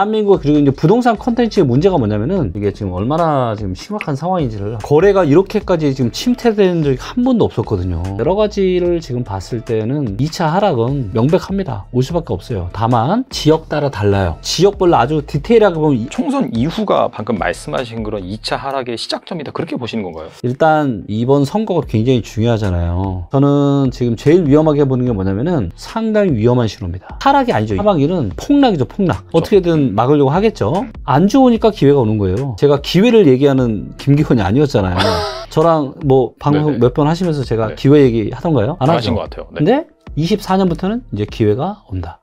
대한민국 그리고 이제 부동산 컨텐츠의 문제가 뭐냐면은 이게 지금 얼마나 지금 심각한 상황인지를 거래가 이렇게까지 지금 침체된 적이 한 번도 없었거든요. 여러 가지를 지금 봤을 때는 2차 하락은 명백합니다. 올 수밖에 없어요. 다만 지역 따라 달라요. 지역별로 아주 디테일하게 보면 이- 총선 이후가 방금 말씀하신 그런 2차 하락의 시작점이다 그렇게 보시는 건가요? 일단 이번 선거가 굉장히 중요하잖아요. 저는 지금 제일 위험하게 보는 게 뭐냐면은 상당히 위험한 신호입니다. 하락이 아니죠. 하방일은 폭락이죠, 폭락. 어떻게든 막으려고 하겠죠. 안 좋으니까 기회가 오는 거예요. 제가 기회를 얘기하는 김기현이 아니었잖아요. 저랑 뭐 방송. 몇 번 하시면서 제가 네. 기회 얘기 하던가요? 안 하죠. 것 같아요. 네. 근데 24년부터는 이제 기회가 온다.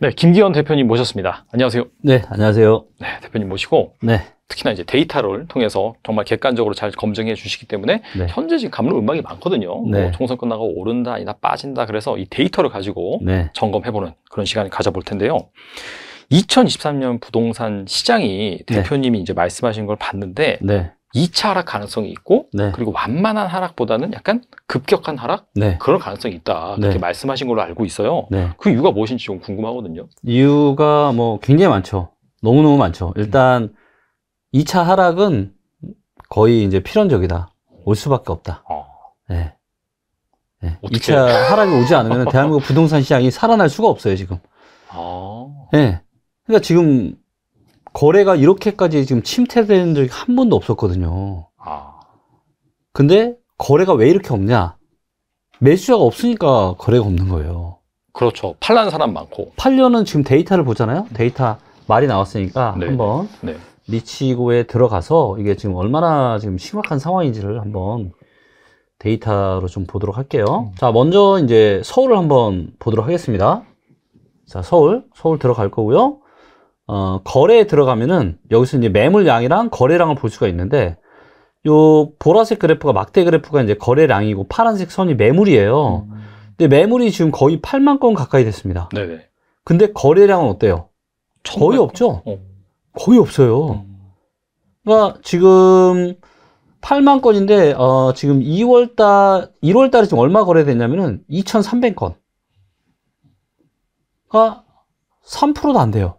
네, 김기현 대표님 모셨습니다. 안녕하세요. 네, 안녕하세요. 네, 대표님 모시고 네, 특히나 이제 데이터를 통해서 정말 객관적으로 잘 검증해 주시기 때문에 네. 현재 지금 감론 음악이 많거든요. 네. 뭐 총선 끝나고 오른다 아니다 빠진다 그래서 이 데이터를 가지고 네, 점검해보는 그런 시간을 가져볼 텐데요. 2023년 부동산 시장이 네. 대표님이 이제 말씀하신 걸 봤는데 네, 2차 하락 가능성이 있고 네, 그리고 완만한 하락보다는 약간 급격한 하락 네, 그런 가능성이 있다 네. 그렇게 말씀하신 걸로 알고 있어요. 네. 그 이유가 무엇인지 좀 궁금하거든요. 이유가 뭐 굉장히 많죠. 너무 너무 많죠. 일단 2차 하락은 거의 이제 필연적이다. 올 수밖에 없다. 어, 네. 네. 어떻게? 2차 하락이 오지 않으면 대한민국 부동산 시장이 살아날 수가 없어요, 지금. 아, 네. 그러니까 지금 거래가 이렇게까지 지금 침체된 적이 한 번도 없었거든요. 아, 근데 거래가 왜 이렇게 없냐? 매수자가 없으니까 거래가 없는 거예요. 그렇죠. 팔라는 사람 많고. 8년은 지금 데이터를 보잖아요. 데이터 말이 나왔으니까 네. 한번 네. 리치고에 들어가서 이게 지금 얼마나 지금 심각한 상황인지를 한번 데이터로 좀 보도록 할게요. 자, 먼저 이제 서울을 한번 보도록 하겠습니다. 자, 서울, 서울 들어갈 거고요. 어, 거래에 들어가면은 여기서 이제 매물량이랑 거래량을 볼 수가 있는데 요 보라색 그래프가 막대 그래프가 이제 거래량이고 파란색 선이 매물이에요. 근데 매물이 지금 거의 8만 건 가까이 됐습니다. 네네. 근데 거래량은 어때요? 거의 없죠? 어. 거의 없어요. 음. 그러니까 지금 8만 건인데 어, 지금 2월 달 1월 달에 지금 얼마 거래됐냐면은 2,300건. 그러니까 3%도 안 돼요.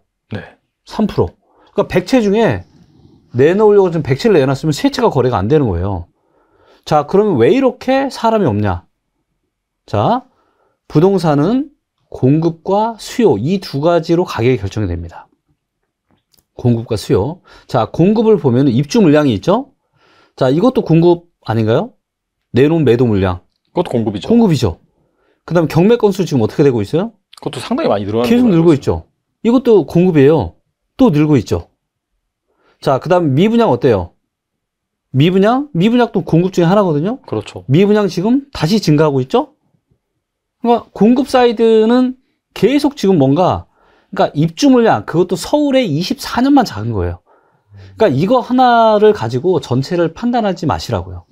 네. 3%. 그러니까 100채 중에 내놓으려고 지금 100채를 내놨으면 3채가 거래가 안 되는 거예요. 자, 그러면 왜 이렇게 사람이 없냐? 자, 부동산은 공급과 수요 이 두 가지로 가격이 결정이 됩니다. 공급과 수요. 자, 공급을 보면 입주 물량이 있죠? 자, 이것도 공급 아닌가요? 내놓은 매도 물량. 그것도 공급이죠. 공급이죠. 그 다음에 경매 건수 지금 어떻게 되고 있어요? 그것도 상당히 많이 늘어나는 계속 늘고 있죠. 이것도 공급이에요. 또 늘고 있죠. 자, 그 다음 미분양 어때요? 미분양? 미분양도 공급 중에 하나거든요. 그렇죠. 미분양 지금 다시 증가하고 있죠? 그러니까 공급 사이드는 계속 지금 뭔가, 그러니까 입주 물량, 그것도 서울에 24년만 작은 거예요. 그러니까 이거 하나를 가지고 전체를 판단하지 마시라고요.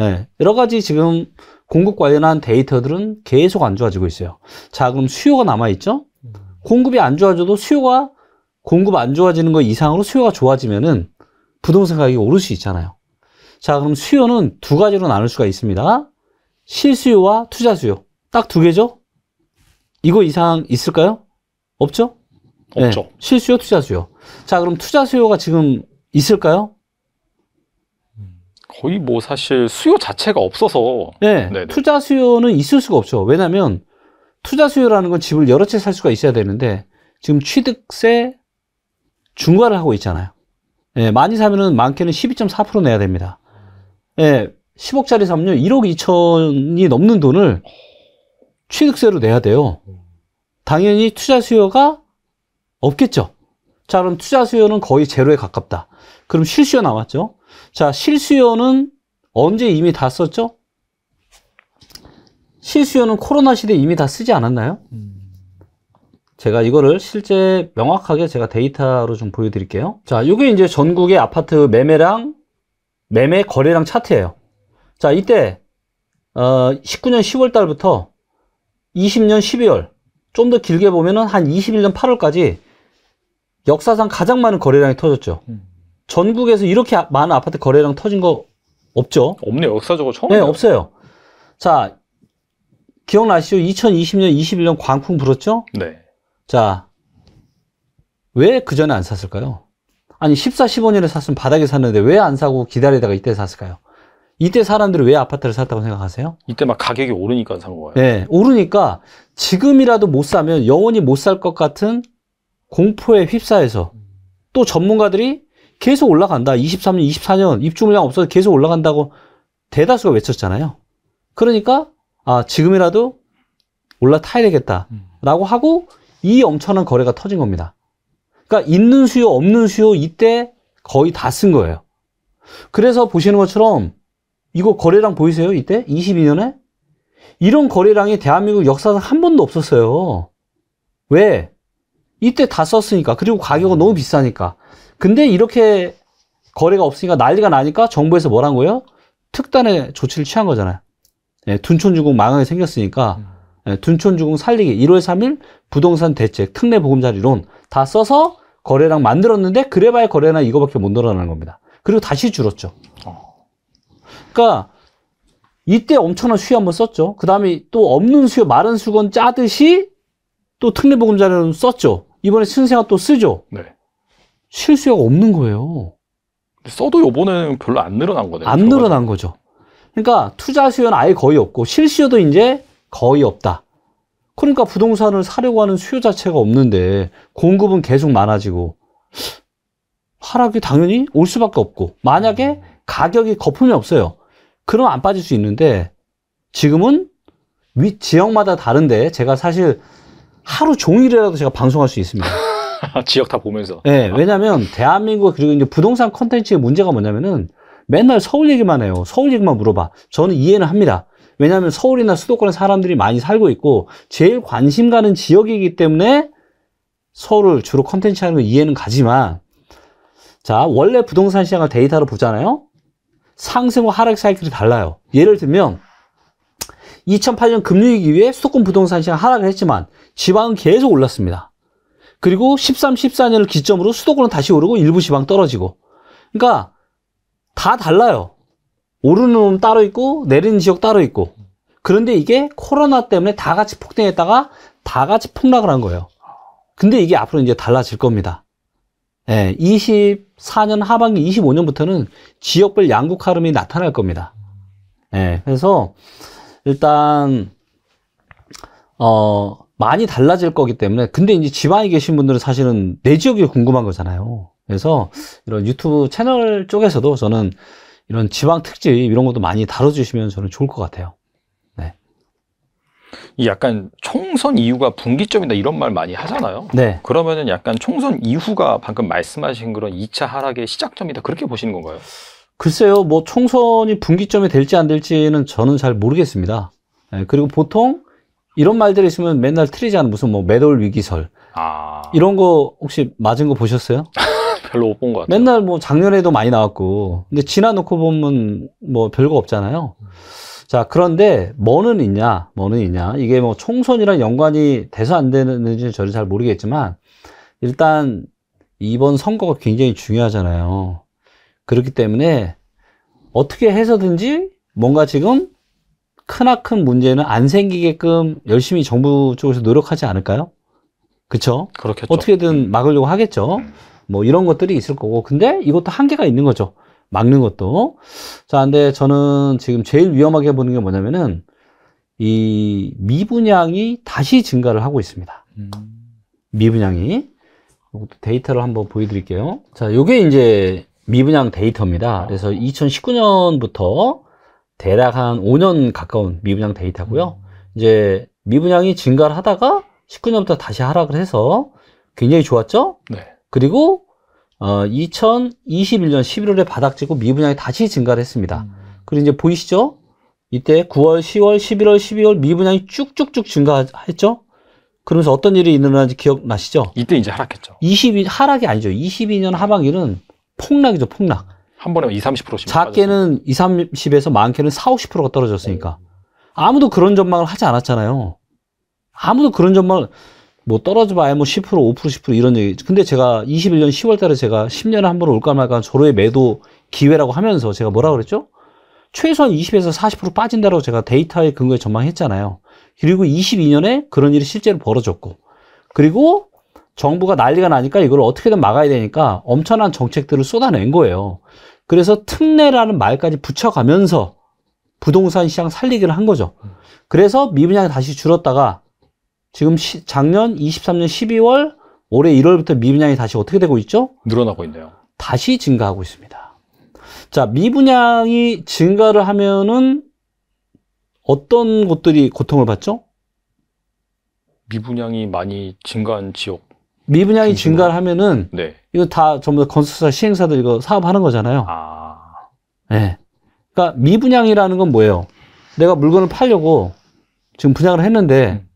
예, 여러 가지 지금 공급 관련한 데이터들은 계속 안 좋아지고 있어요. 자, 그럼 수요가 남아 있죠? 공급이 안 좋아져도 수요가, 공급 안 좋아지는 거 이상으로 수요가 좋아지면은 부동산 가격이 오를 수 있잖아요. 자, 그럼 수요는 두 가지로 나눌 수가 있습니다. 실수요와 투자 수요. 딱 두 개죠? 이거 이상 있을까요? 없죠? 네, 없죠. 실수요, 투자 수요. 자, 그럼 투자 수요가 지금 있을까요? 거의 뭐 사실 수요 자체가 없어서 네, 네네. 투자 수요는 있을 수가 없죠. 왜냐하면 투자 수요라는 건 집을 여러 채 살 수가 있어야 되는데 지금 취득세 중과를 하고 있잖아요. 예, 많이 사면은 많게는 12.4% 내야 됩니다. 예, 10억짜리 사면요 1억 2천이 넘는 돈을 취득세로 내야 돼요. 당연히 투자 수요가 없겠죠. 자, 그럼 투자 수요는 거의 제로에 가깝다. 그럼 실수요 남았죠. 자, 실수요는 언제 이미 다 썼죠? 실수요는 코로나 시대에 이미 다 쓰지 않았나요? 제가 이거를 실제 명확하게 제가 데이터로 좀 보여드릴게요. 자, 이게 이제 전국의 아파트 매매량, 매매 거래량 차트예요. 자, 이때 어, 19년 10월 달부터 20년 12월, 좀 더 길게 보면은 한 21년 8월까지 역사상 가장 많은 거래량이 터졌죠. 음. 전국에서 이렇게 아- 많은 아파트 거래량 터진 거 없죠? 없네요. 역사적으로 처음. 네, 없어요. 자, 기억나시죠? 2020년, 21년 광풍 불었죠? 네. 자, 왜 그 전에 안 샀을까요? 아니, 14, 15년에 샀으면 바닥에 샀는데 왜 안 사고 기다리다가 이때 샀을까요? 이때 사람들이 왜 아파트를 샀다고 생각하세요? 이때 막 가격이 오르니까 산 거예요. 네, 오르니까 지금이라도 못 사면 영원히 못 살 것 같은 공포에 휩싸여서 또 전문가들이 계속 올라간다. 23년, 24년 입주 물량 없어서 계속 올라간다고 대다수가 외쳤잖아요. 그러니까 아, 지금이라도 올라타야 되겠다라고 하고 이 엄청난 거래가 터진 겁니다. 그러니까 있는 수요, 없는 수요 이때 거의 다 쓴 거예요. 그래서 보시는 것처럼 이거 거래량 보이세요? 이때 22년에 이런 거래량이 대한민국 역사상 한 번도 없었어요. 왜? 이때 다 썼으니까. 그리고 가격은 너무 비싸니까. 근데 이렇게 거래가 없으니까 난리가 나니까 정부에서 뭐란 거예요? 특단의 조치를 취한 거잖아요. 예, 둔촌주공 망하게 생겼으니까 예, 둔촌주공 살리기 1월 3일 부동산 대책 특례 보금자리론 다 써서 거래량 만들었는데 그래봐야 거래량 이거밖에 못 늘어나는 겁니다. 그리고 다시 줄었죠. 어. 그러니까 이때 엄청난 수요 한번 썼죠. 그 다음에 또 없는 수요, 마른 수건 짜듯이 또 특례 보금자리론 썼죠. 이번에 신생아 또 쓰죠. 네. 실수요가 없는 거예요. 써도 요번에는 별로 안 늘어난 거네요. 안 늘어난 거죠. 그러니까 투자 수요는 아예 거의 없고 실수요도 이제 거의 없다. 그러니까 부동산을 사려고 하는 수요 자체가 없는데 공급은 계속 많아지고 하락이 당연히 올 수밖에 없고 만약에 가격이 거품이 없어요. 그럼 안 빠질 수 있는데 지금은 위 지역마다 다른데 제가 사실 하루 종일이라도 제가 방송할 수 있습니다. 지역 다 보면서. 네, 왜냐면 대한민국 그리고 이제 부동산 컨텐츠의 문제가 뭐냐면은 맨날 서울 얘기만 해요. 서울 얘기만 물어봐. 저는 이해는 합니다. 왜냐하면 서울이나 수도권에 사람들이 많이 살고 있고 제일 관심 가는 지역이기 때문에 서울을 주로 컨텐츠 하는 거 이해는 가지만 자 원래 부동산 시장을 데이터로 보잖아요. 상승과 하락 사이클이 달라요. 예를 들면 2008년 금융위기 이후에 수도권 부동산 시장 하락을 했지만 지방은 계속 올랐습니다. 그리고 13, 14년을 기점으로 수도권은 다시 오르고 일부 지방 떨어지고. 그러니까 다 달라요. 오르는 놈 따로 있고 내리는 지역 따로 있고. 그런데 이게 코로나 때문에 다 같이 폭등했다가 다 같이 폭락을 한 거예요. 근데 이게 앞으로 이제 달라질 겁니다. 예, 24년 하반기 25년부터는 지역별 양극 흐름이 나타날 겁니다. 예, 그래서 일단 어 많이 달라질 거기 때문에 근데 이제 지방에 계신 분들은 사실은 내 지역이 궁금한 거잖아요. 그래서 이런 유튜브 채널 쪽에서도 저는 이런 지방 특집 이런 것도 많이 다뤄주시면 저는 좋을 것 같아요. 이 약간 총선 이후가 분기점이다 이런 말 많이 하잖아요. 네. 그러면은 약간 총선 이후가 방금 말씀하신 그런 2차 하락의 시작점이다 그렇게 보시는 건가요? 글쎄요, 뭐 총선이 분기점이 될지 안 될지는 저는 잘 모르겠습니다. 예, 그리고 보통 이런 말들이 있으면 맨날 틀리잖아요. 무슨 뭐 매돌 위기설 아 이런 거 혹시 맞은 거 보셨어요? 별로 못 본 것 같아요. 맨날 뭐 작년에도 많이 나왔고 근데 지나놓고 보면 뭐 별거 없잖아요. 자 그런데 뭐는 있냐 뭐는 있냐 이게 뭐 총선이랑 연관이 돼서 안 되는지 저는 잘 모르겠지만 일단 이번 선거가 굉장히 중요하잖아요. 그렇기 때문에 어떻게 해서든지 뭔가 지금 크나큰 문제는 안 생기게끔 열심히 정부 쪽에서 노력하지 않을까요? 그쵸? 그렇겠죠. 어떻게든 막으려고 하겠죠. 뭐 이런 것들이 있을 거고. 근데 이것도 한계가 있는 거죠. 막는 것도. 자, 근데 저는 지금 제일 위험하게 보는 게 뭐냐면은 이 미분양이 다시 증가를 하고 있습니다. 음. 미분양이. 이것도 데이터를 한번 보여드릴게요. 자, 요게 이제 미분양 데이터입니다. 그래서 2019년부터 대략 한 5년 가까운 미분양 데이터고요. 이제 미분양이 증가를 하다가 19년부터 다시 하락을 해서 굉장히 좋았죠? 네. 그리고 어, 2021년 11월에 바닥지고 미분양이 다시 증가를 했습니다. 그리고 이제 보이시죠? 이때 9월, 10월, 11월, 12월 미분양이 쭉쭉쭉 증가했죠? 그러면서 어떤 일이 일어나는지 기억나시죠? 이때 이제 하락했죠. 22 하락이 아니죠. 22년 하반기는 폭락이죠, 폭락. 한 번에 20, 30%씩 작게는 2, 30에서 많게는 4, 50%가 떨어졌으니까. 아무도 그런 전망을 하지 않았잖아요. 아무도 그런 전망을 뭐 떨어져 봐야 뭐 10%, 5%, 10% 이런 얘기. 근데 제가 21년 10월 달에 제가 10년에 한 번 올까 말까 저로의 매도 기회라고 하면서 제가 뭐라 그랬죠? 최소한 20에서 40% 빠진다고 제가 데이터에 근거해 전망했잖아요. 그리고 22년에 그런 일이 실제로 벌어졌고. 그리고 정부가 난리가 나니까 이걸 어떻게든 막아야 되니까 엄청난 정책들을 쏟아낸 거예요. 그래서 특례라는 말까지 붙여가면서 부동산 시장 살리기를 한 거죠. 그래서 미분양이 다시 줄었다가 지금 시- 작년 23년 12월 올해 1월부터 미분양이 다시 어떻게 되고 있죠? 늘어나고 있네요. 다시 증가하고 있습니다. 자, 미분양이 증가를 하면은 어떤 곳들이 고통을 받죠? 미분양이 많이 증가한 지역. 미분양이 중심으로. 증가 를 하면은 네. 이거 다 전부 다 건설사 시행사들 이거 사업하는 거잖아요. 아, 예. 그러니까 미분양이라는 건 뭐예요? 내가 물건을 팔려고 지금 분양을 했는데 음.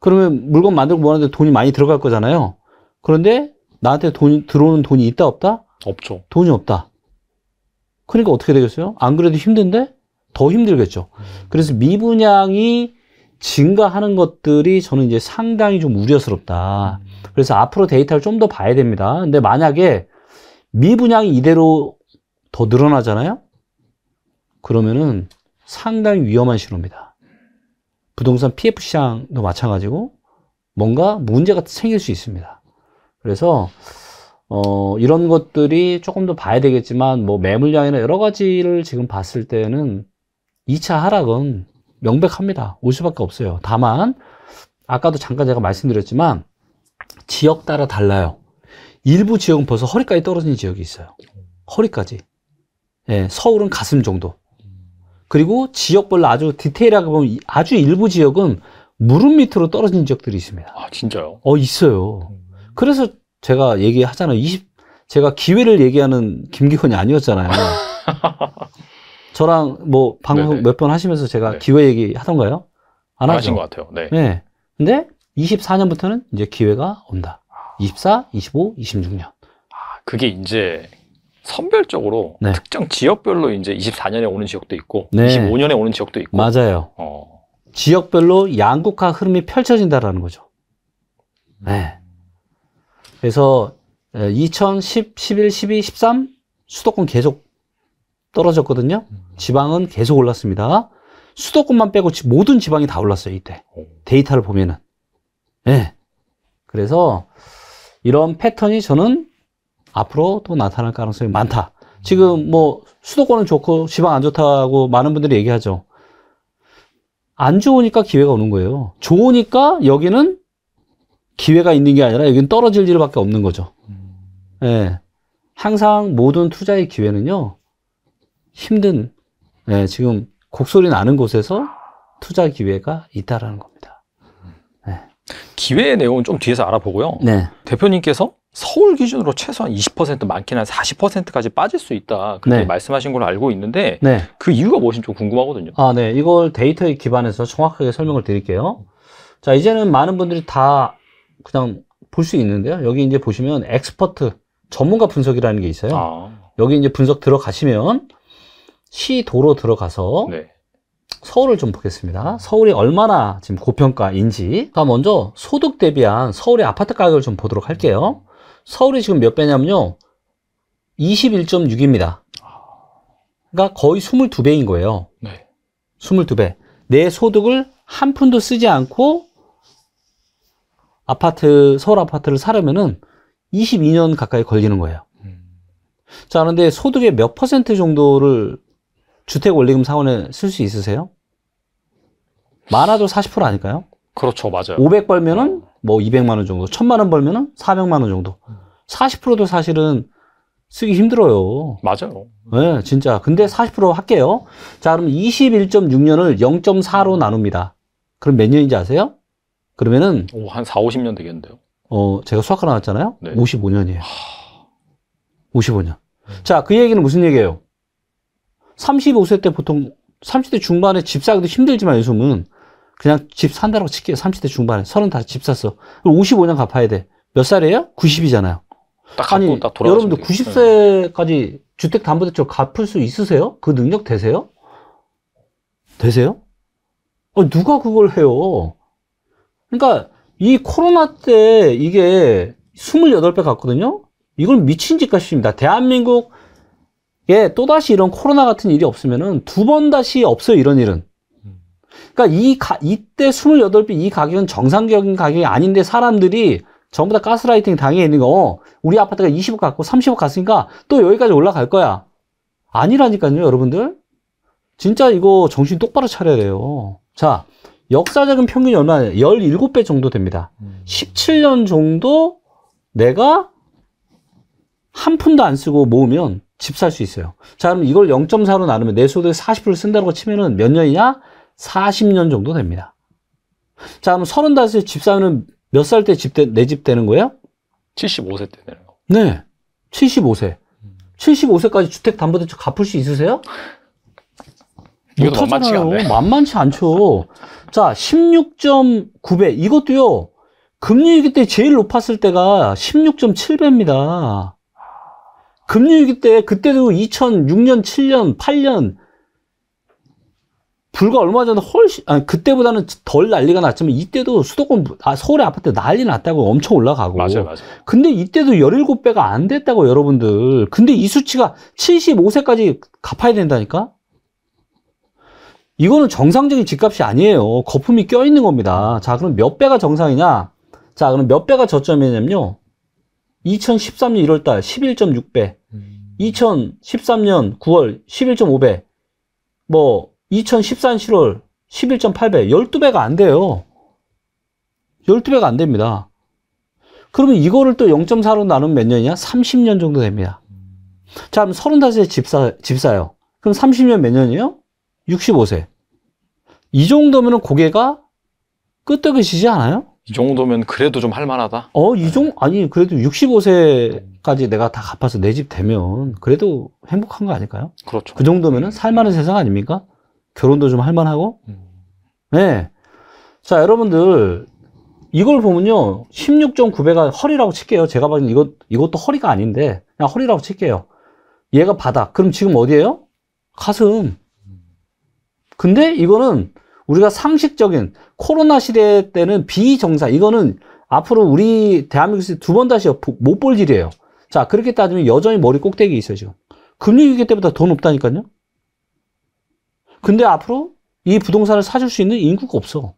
그러면 물건 만들고 뭐 하는데 돈이 많이 들어갈 거잖아요. 그런데 나한테 돈 들어오는 돈이 있다 없다? 없죠. 돈이 없다. 그러니까 어떻게 되겠어요? 안 그래도 힘든데 더 힘들겠죠. 그래서 미분양이 증가하는 것들이 저는 이제 상당히 좀 우려스럽다. 그래서 앞으로 데이터를 좀 더 봐야 됩니다. 근데 만약에 미분양이 이대로 더 늘어나잖아요? 그러면은 상당히 위험한 신호입니다. 부동산 PF 시장도 마찬가지고 뭔가 문제가 생길 수 있습니다. 그래서 어, 이런 것들이 조금 더 봐야 되겠지만 뭐 매물량이나 여러 가지를 지금 봤을 때는 2차 하락은 명백합니다. 올 수밖에 없어요. 다만 아까도 잠깐 제가 말씀드렸지만 지역 따라 달라요. 일부 지역은 벌써 허리까지 떨어진 지역이 있어요. 허리까지. 예, 서울은 가슴 정도. 그리고 지역별로 아주 디테일하게 보면 이- 아주 일부 지역은 무릎 밑으로 떨어진 지역들이 있습니다. 아, 진짜요? 어, 있어요. 그래서 제가 얘기하잖아요. 20, 제가 기회를 얘기하는 김기훈이 아니었잖아요. 저랑 뭐 방송. 몇 번 하시면서 제가 네. 기회 얘기 하던가요? 안 안. 하신 것 같아요. 네. 네. 근데 24년부터는 이제 기회가 온다. 24, 25, 26년. 아, 그게 이제 선별적으로 네. 특정 지역별로 이제 24년에 오는 지역도 있고 네. 25년에 오는 지역도 있고 맞아요. 어, 지역별로 양극화 흐름이 펼쳐진다라는 거죠. 네. 그래서 2010, 11, 12, 13 수도권 계속 떨어졌거든요. 지방은 계속 올랐습니다. 수도권만 빼고 지- 모든 지방이 다 올랐어요, 이때. 오. 데이터를 보면은. 네. 그래서 이런 패턴이 저는 앞으로 또 나타날 가능성이 많다. 지금 뭐 수도권은 좋고 지방 안 좋다고 많은 분들이 얘기하죠. 안 좋으니까 기회가 오는 거예요. 좋으니까 여기는 기회가 있는 게 아니라 여기는 떨어질 일밖에 없는 거죠. 예. 항상 모든 투자의 기회는요, 힘든, 예, 지금 곡소리 나는 곳에서 투자 기회가 있다라는 겁니다. 기회의 내용은 좀 뒤에서 알아보고요. 네. 대표님께서 서울 기준으로 최소한 20% 많게는 한 40%까지 빠질 수 있다. 그렇게 네. 말씀하신 걸로 알고 있는데 네. 그 이유가 무엇인지 좀 궁금하거든요. 아, 네. 이걸 데이터에 기반해서 정확하게 설명을 드릴게요. 자, 이제는 많은 분들이 다 그냥 볼 수 있는데요. 여기 이제 보시면 expert 전문가 분석이라는 게 있어요. 아, 여기 이제 분석 들어가시면 시도로 들어가서 네. 서울을 좀 보겠습니다. 서울이 얼마나 지금 고평가인지. 자, 먼저 소득 대비한 서울의 아파트 가격을 좀 보도록 할게요. 서울이 지금 몇 배냐면요. 21.6입니다. 그러니까 거의 22배인 거예요. 네. 22배. 내 소득을 한 푼도 쓰지 않고 아파트, 서울 아파트를 사려면은 22년 가까이 걸리는 거예요. 음. 자, 그런데 소득의 몇 퍼센트 정도를 주택 원리금 사원에 쓸 수 있으세요? 많아도 40% 아닐까요? 그렇죠. 맞아요. 500 벌면은 뭐 200만 원 정도, 1000만 원 벌면은 400만 원 정도. 40%도 사실은 쓰기 힘들어요. 맞아요. 네, 진짜. 근데 40% 할게요. 자, 그럼 21.6년을 0.4로 나눕니다. 그럼 몇 년인지 아세요? 그러면은, 오, 한 4, 50년 되겠는데요. 어, 제가 수학과 나왔잖아요? 네. 55년이에요. 55년. 자, 그 얘기는 무슨 얘기예요? 35세 때 보통 30대 중반에 집 사기도 힘들지만 요즘은 그냥 집 산다고 칠게요. 30대 중반에. 35집 샀어. 그럼 55년 갚아야 돼. 몇 살이에요? 90이잖아요. 딱 아니, 딱 여러분들 되겠- 90세까지 주택담보대출 갚을 수 있으세요? 그 능력 되세요? 되세요? 어, 누가 그걸 해요? 그러니까 이 코로나 때 이게 28배 갔거든요? 이건 미친 짓 같습니다. 대한민국 에 또다시 이런 코로나 같은 일이 없으면은 두 번 다시 없어요, 이런 일은. 그러니까 이 가, 이때 28배 이 가격은 정상적인 가격이 아닌데 사람들이 전부 다 가스라이팅 당해 있는 거, 어, 우리 아파트가 20억 갔고 30억 갔으니까 또 여기까지 올라갈 거야. 아니라니까요, 여러분들. 진짜 이거 정신 똑바로 차려야 돼요. 자, 역사적인 평균이 얼마냐? 17배 정도 됩니다. 17년 정도 내가 한 푼도 안 쓰고 모으면 집 살 수 있어요. 자, 그럼 이걸 0.4로 나누면 내 소득의 40%를 쓴다고 치면은 몇 년이냐? 40년 정도 됩니다. 자, 그럼 35세 집 사면 몇 살 때 집, 내 집 되는 거예요? 75세 때 되는 거. 네. 75세. 75세까지 주택 담보대출 갚을 수 있으세요? 이것도 만만치가 못하잖아요. 않네. 만만치 않죠. 자, 16.9배. 이것도요, 금리 위기 때 제일 높았을 때가 16.7배입니다. 금리위기 때, 그때도 2006년, 7년, 8년, 불과 얼마 전에 훨씬, 아니, 그때보다는 덜 난리가 났지만, 이때도 수도권, 아, 서울의 아파트 난리 났다고 엄청 올라가고. 맞아요, 맞아요. 근데 이때도 17배가 안 됐다고, 여러분들. 근데 이 수치가 75세까지 갚아야 된다니까? 이거는 정상적인 집값이 아니에요. 거품이 껴있는 겁니다. 자, 그럼 몇 배가 정상이냐? 자, 그럼 몇 배가 저점이냐면요. 2013년 1월달 11.6배, 2013년 9월 11.5배, 뭐, 2014년 7월 11.8배, 12배가 안 돼요. 12배가 안 됩니다. 그러면 이거를 또 0.4로 나누면 몇 년이냐? 30년 정도 됩니다. 자, 그럼 35세 집사, 집사요. 그럼 30년 몇 년이에요? 65세. 이 정도면은 고개가 끄떡이시지 않아요? 이 정도면 그래도 좀 할만하다. 어, 이 정, 아니, 그래도 65세까지 내가 다 갚아서 내 집 되면 그래도 행복한 거 아닐까요? 그렇죠. 그 정도면은 살만한 세상 아닙니까? 결혼도 좀 할만하고? 음. 네. 자, 여러분들, 이걸 보면요. 16.9배가 허리라고 칠게요. 제가 봐도 이것, 이것도 허리가 아닌데, 그냥 허리라고 칠게요. 얘가 바닥. 그럼 지금 어디에요? 가슴. 근데 이거는 우리가 상식적인 코로나 시대 때는 비정상, 이거는 앞으로 우리 대한민국에서 두 번 다시 못 볼 일이에요. 자, 그렇게 따지면 여전히 머리 꼭대기에 있어요, 지금. 금리 위기 때보다 더 높다니까요? 근데 앞으로 이 부동산을 사줄 수 있는 인구가 없어.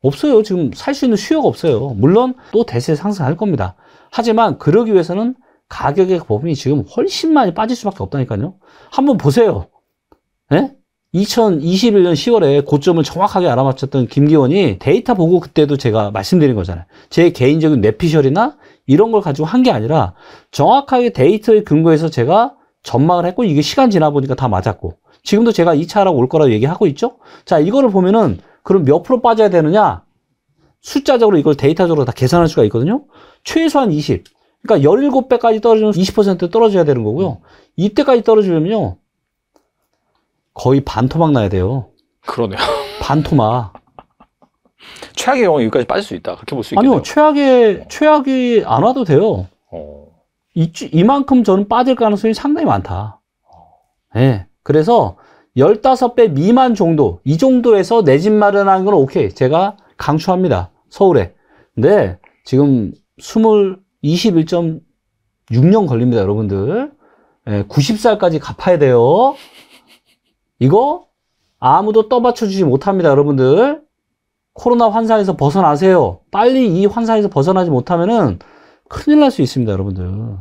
없어요. 지금 살 수 있는 수요가 없어요. 물론 또 대세 상승할 겁니다. 하지만 그러기 위해서는 가격의 범위 지금 훨씬 많이 빠질 수밖에 없다니까요. 한번 보세요. 예? 2021년 10월에 고점을 정확하게 알아맞혔던 김기원이 데이터 보고 그때도 제가 말씀드린 거잖아요. 제 개인적인 뇌피셜이나 이런 걸 가지고 한 게 아니라 정확하게 데이터에 근거해서 제가 전망을 했고 이게 시간 지나 보니까 다 맞았고 지금도 제가 2차라고 올 거라고 얘기하고 있죠. 자, 이거를 보면은 그럼 몇 프로 빠져야 되느냐? 숫자적으로 이걸 데이터적으로 다 계산할 수가 있거든요. 최소한 20. 그러니까 17배까지 떨어지면 20% 떨어져야 되는 거고요. 이때까지 떨어지려면요. 거의 반토막 나야 돼요. 그러네요. 반토막. 최악의 경우 여기까지 빠질 수 있다. 그렇게 볼 수 있겠네요. 아니요, 최악의, 최악이 안 와도 돼요. 어. 이, 이만큼 저는 빠질 가능성이 상당히 많다. 예. 그래서 15배 미만 정도, 이 정도에서 내 집 마련하는 건 오케이. 제가 강추합니다. 서울에. 근데 지금 20, 21.6년 걸립니다, 여러분들. 예, 90살까지 갚아야 돼요. 이거 아무도 떠받쳐주지 못합니다, 여러분들. 코로나 환상에서 벗어나세요. 빨리 이 환상에서 벗어나지 못하면은 큰일 날 수 있습니다, 여러분들.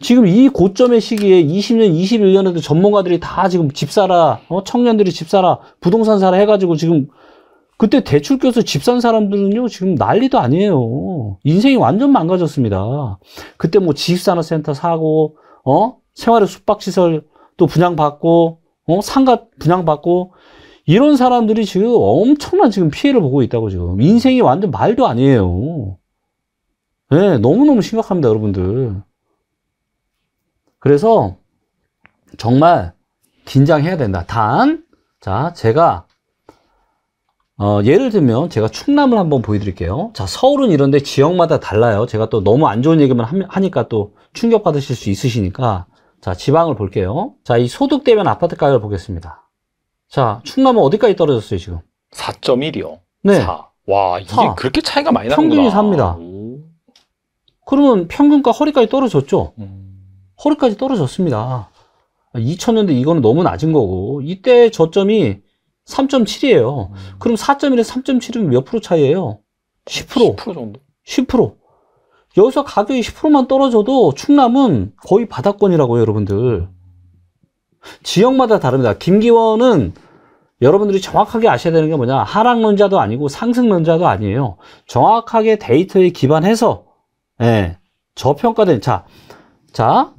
지금 이 고점의 시기에 20년, 21년에도 전문가들이 다 지금 집 사라, 어, 청년들이 집 사라, 부동산 사라 해가지고 지금 그때 대출 껴서 집 산 사람들은요, 지금 난리도 아니에요. 인생이 완전 망가졌습니다. 그때 뭐 지식산업센터 사고, 어? 생활의 숙박시설 또 분양받고, 어? 상가 분양받고, 이런 사람들이 지금 엄청난 지금 피해를 보고 있다고 지금. 인생이 완전 말도 아니에요. 예, 네, 너무너무 심각합니다, 여러분들. 그래서 정말 긴장해야 된다. 단, 자, 제가 어, 예를 들면 제가 충남을 한번 보여드릴게요. 자, 서울은 이런데 지역마다 달라요. 제가 또 너무 안 좋은 얘기만 함- 하니까 또 충격받으실 수 있으시니까 자, 지방을 볼게요. 자, 이 소득 대면 아파트 가격을 보겠습니다. 자, 충남은 어디까지 떨어졌어요, 지금? 4.1이요. 네. 4. 와, 이게 사. 그렇게 차이가 많이 나는구나. 평균이 삽니다. 오. 그러면 평균가 허리까지 떨어졌죠. 음. 허리까지 떨어졌습니다. 2000년대 이거는 너무 낮은 거고 이때 저점이 3.7이에요. 그럼 4.1에 3.7이면 몇 프로 차이예요? 10%. 10% 정도. 10%. 여기서 가격이 10%만 떨어져도 충남은 거의 바닥권이라고요, 여러분들. 지역마다 다릅니다. 김기원은 여러분들이 정확하게 아셔야 되는 게 뭐냐. 하락론자도 아니고 상승론자도 아니에요. 정확하게 데이터에 기반해서, 예, 저평가된, 자, 자,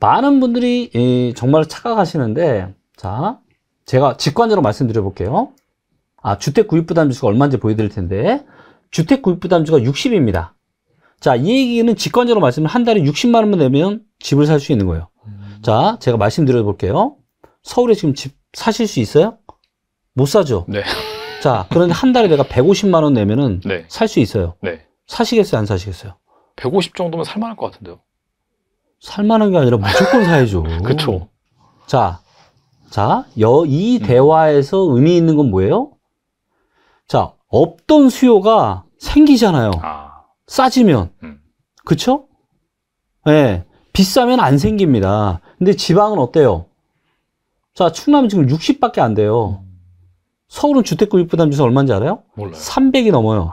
많은 분들이 이, 정말 착각하시는데, 자, 제가 직관적으로 말씀드려 볼게요. 아, 주택 구입 부담 지수가 얼마인지 보여드릴 텐데, 주택 구입 부담 지수가 60입니다. 자, 이 얘기는 직관적으로 말씀을 한 달에 60만 원만 내면 집을 살 수 있는 거예요. 자, 제가 말씀드려 볼게요. 서울에 지금 집 사실 수 있어요? 못 사죠? 네. 자, 그런데 한 달에 내가 150만 원 내면은 네. 살 수 있어요. 네. 사시겠어요? 안 사시겠어요? 150 정도면 살 만할 것 같은데요. 살 만한 게 아니라 무조건 사야죠. 그쵸. 자, 자, 여, 이 음. 대화에서 의미 있는 건 뭐예요? 자, 없던 수요가 생기잖아요. 아. 싸지면. 음. 그쵸? 예. 네, 비싸면 안 생깁니다. 근데 지방은 어때요? 자, 충남은 지금 60밖에 안 돼요. 서울은 주택구입 부담 지수 얼마인지 알아요? 몰라요. 300이 넘어요.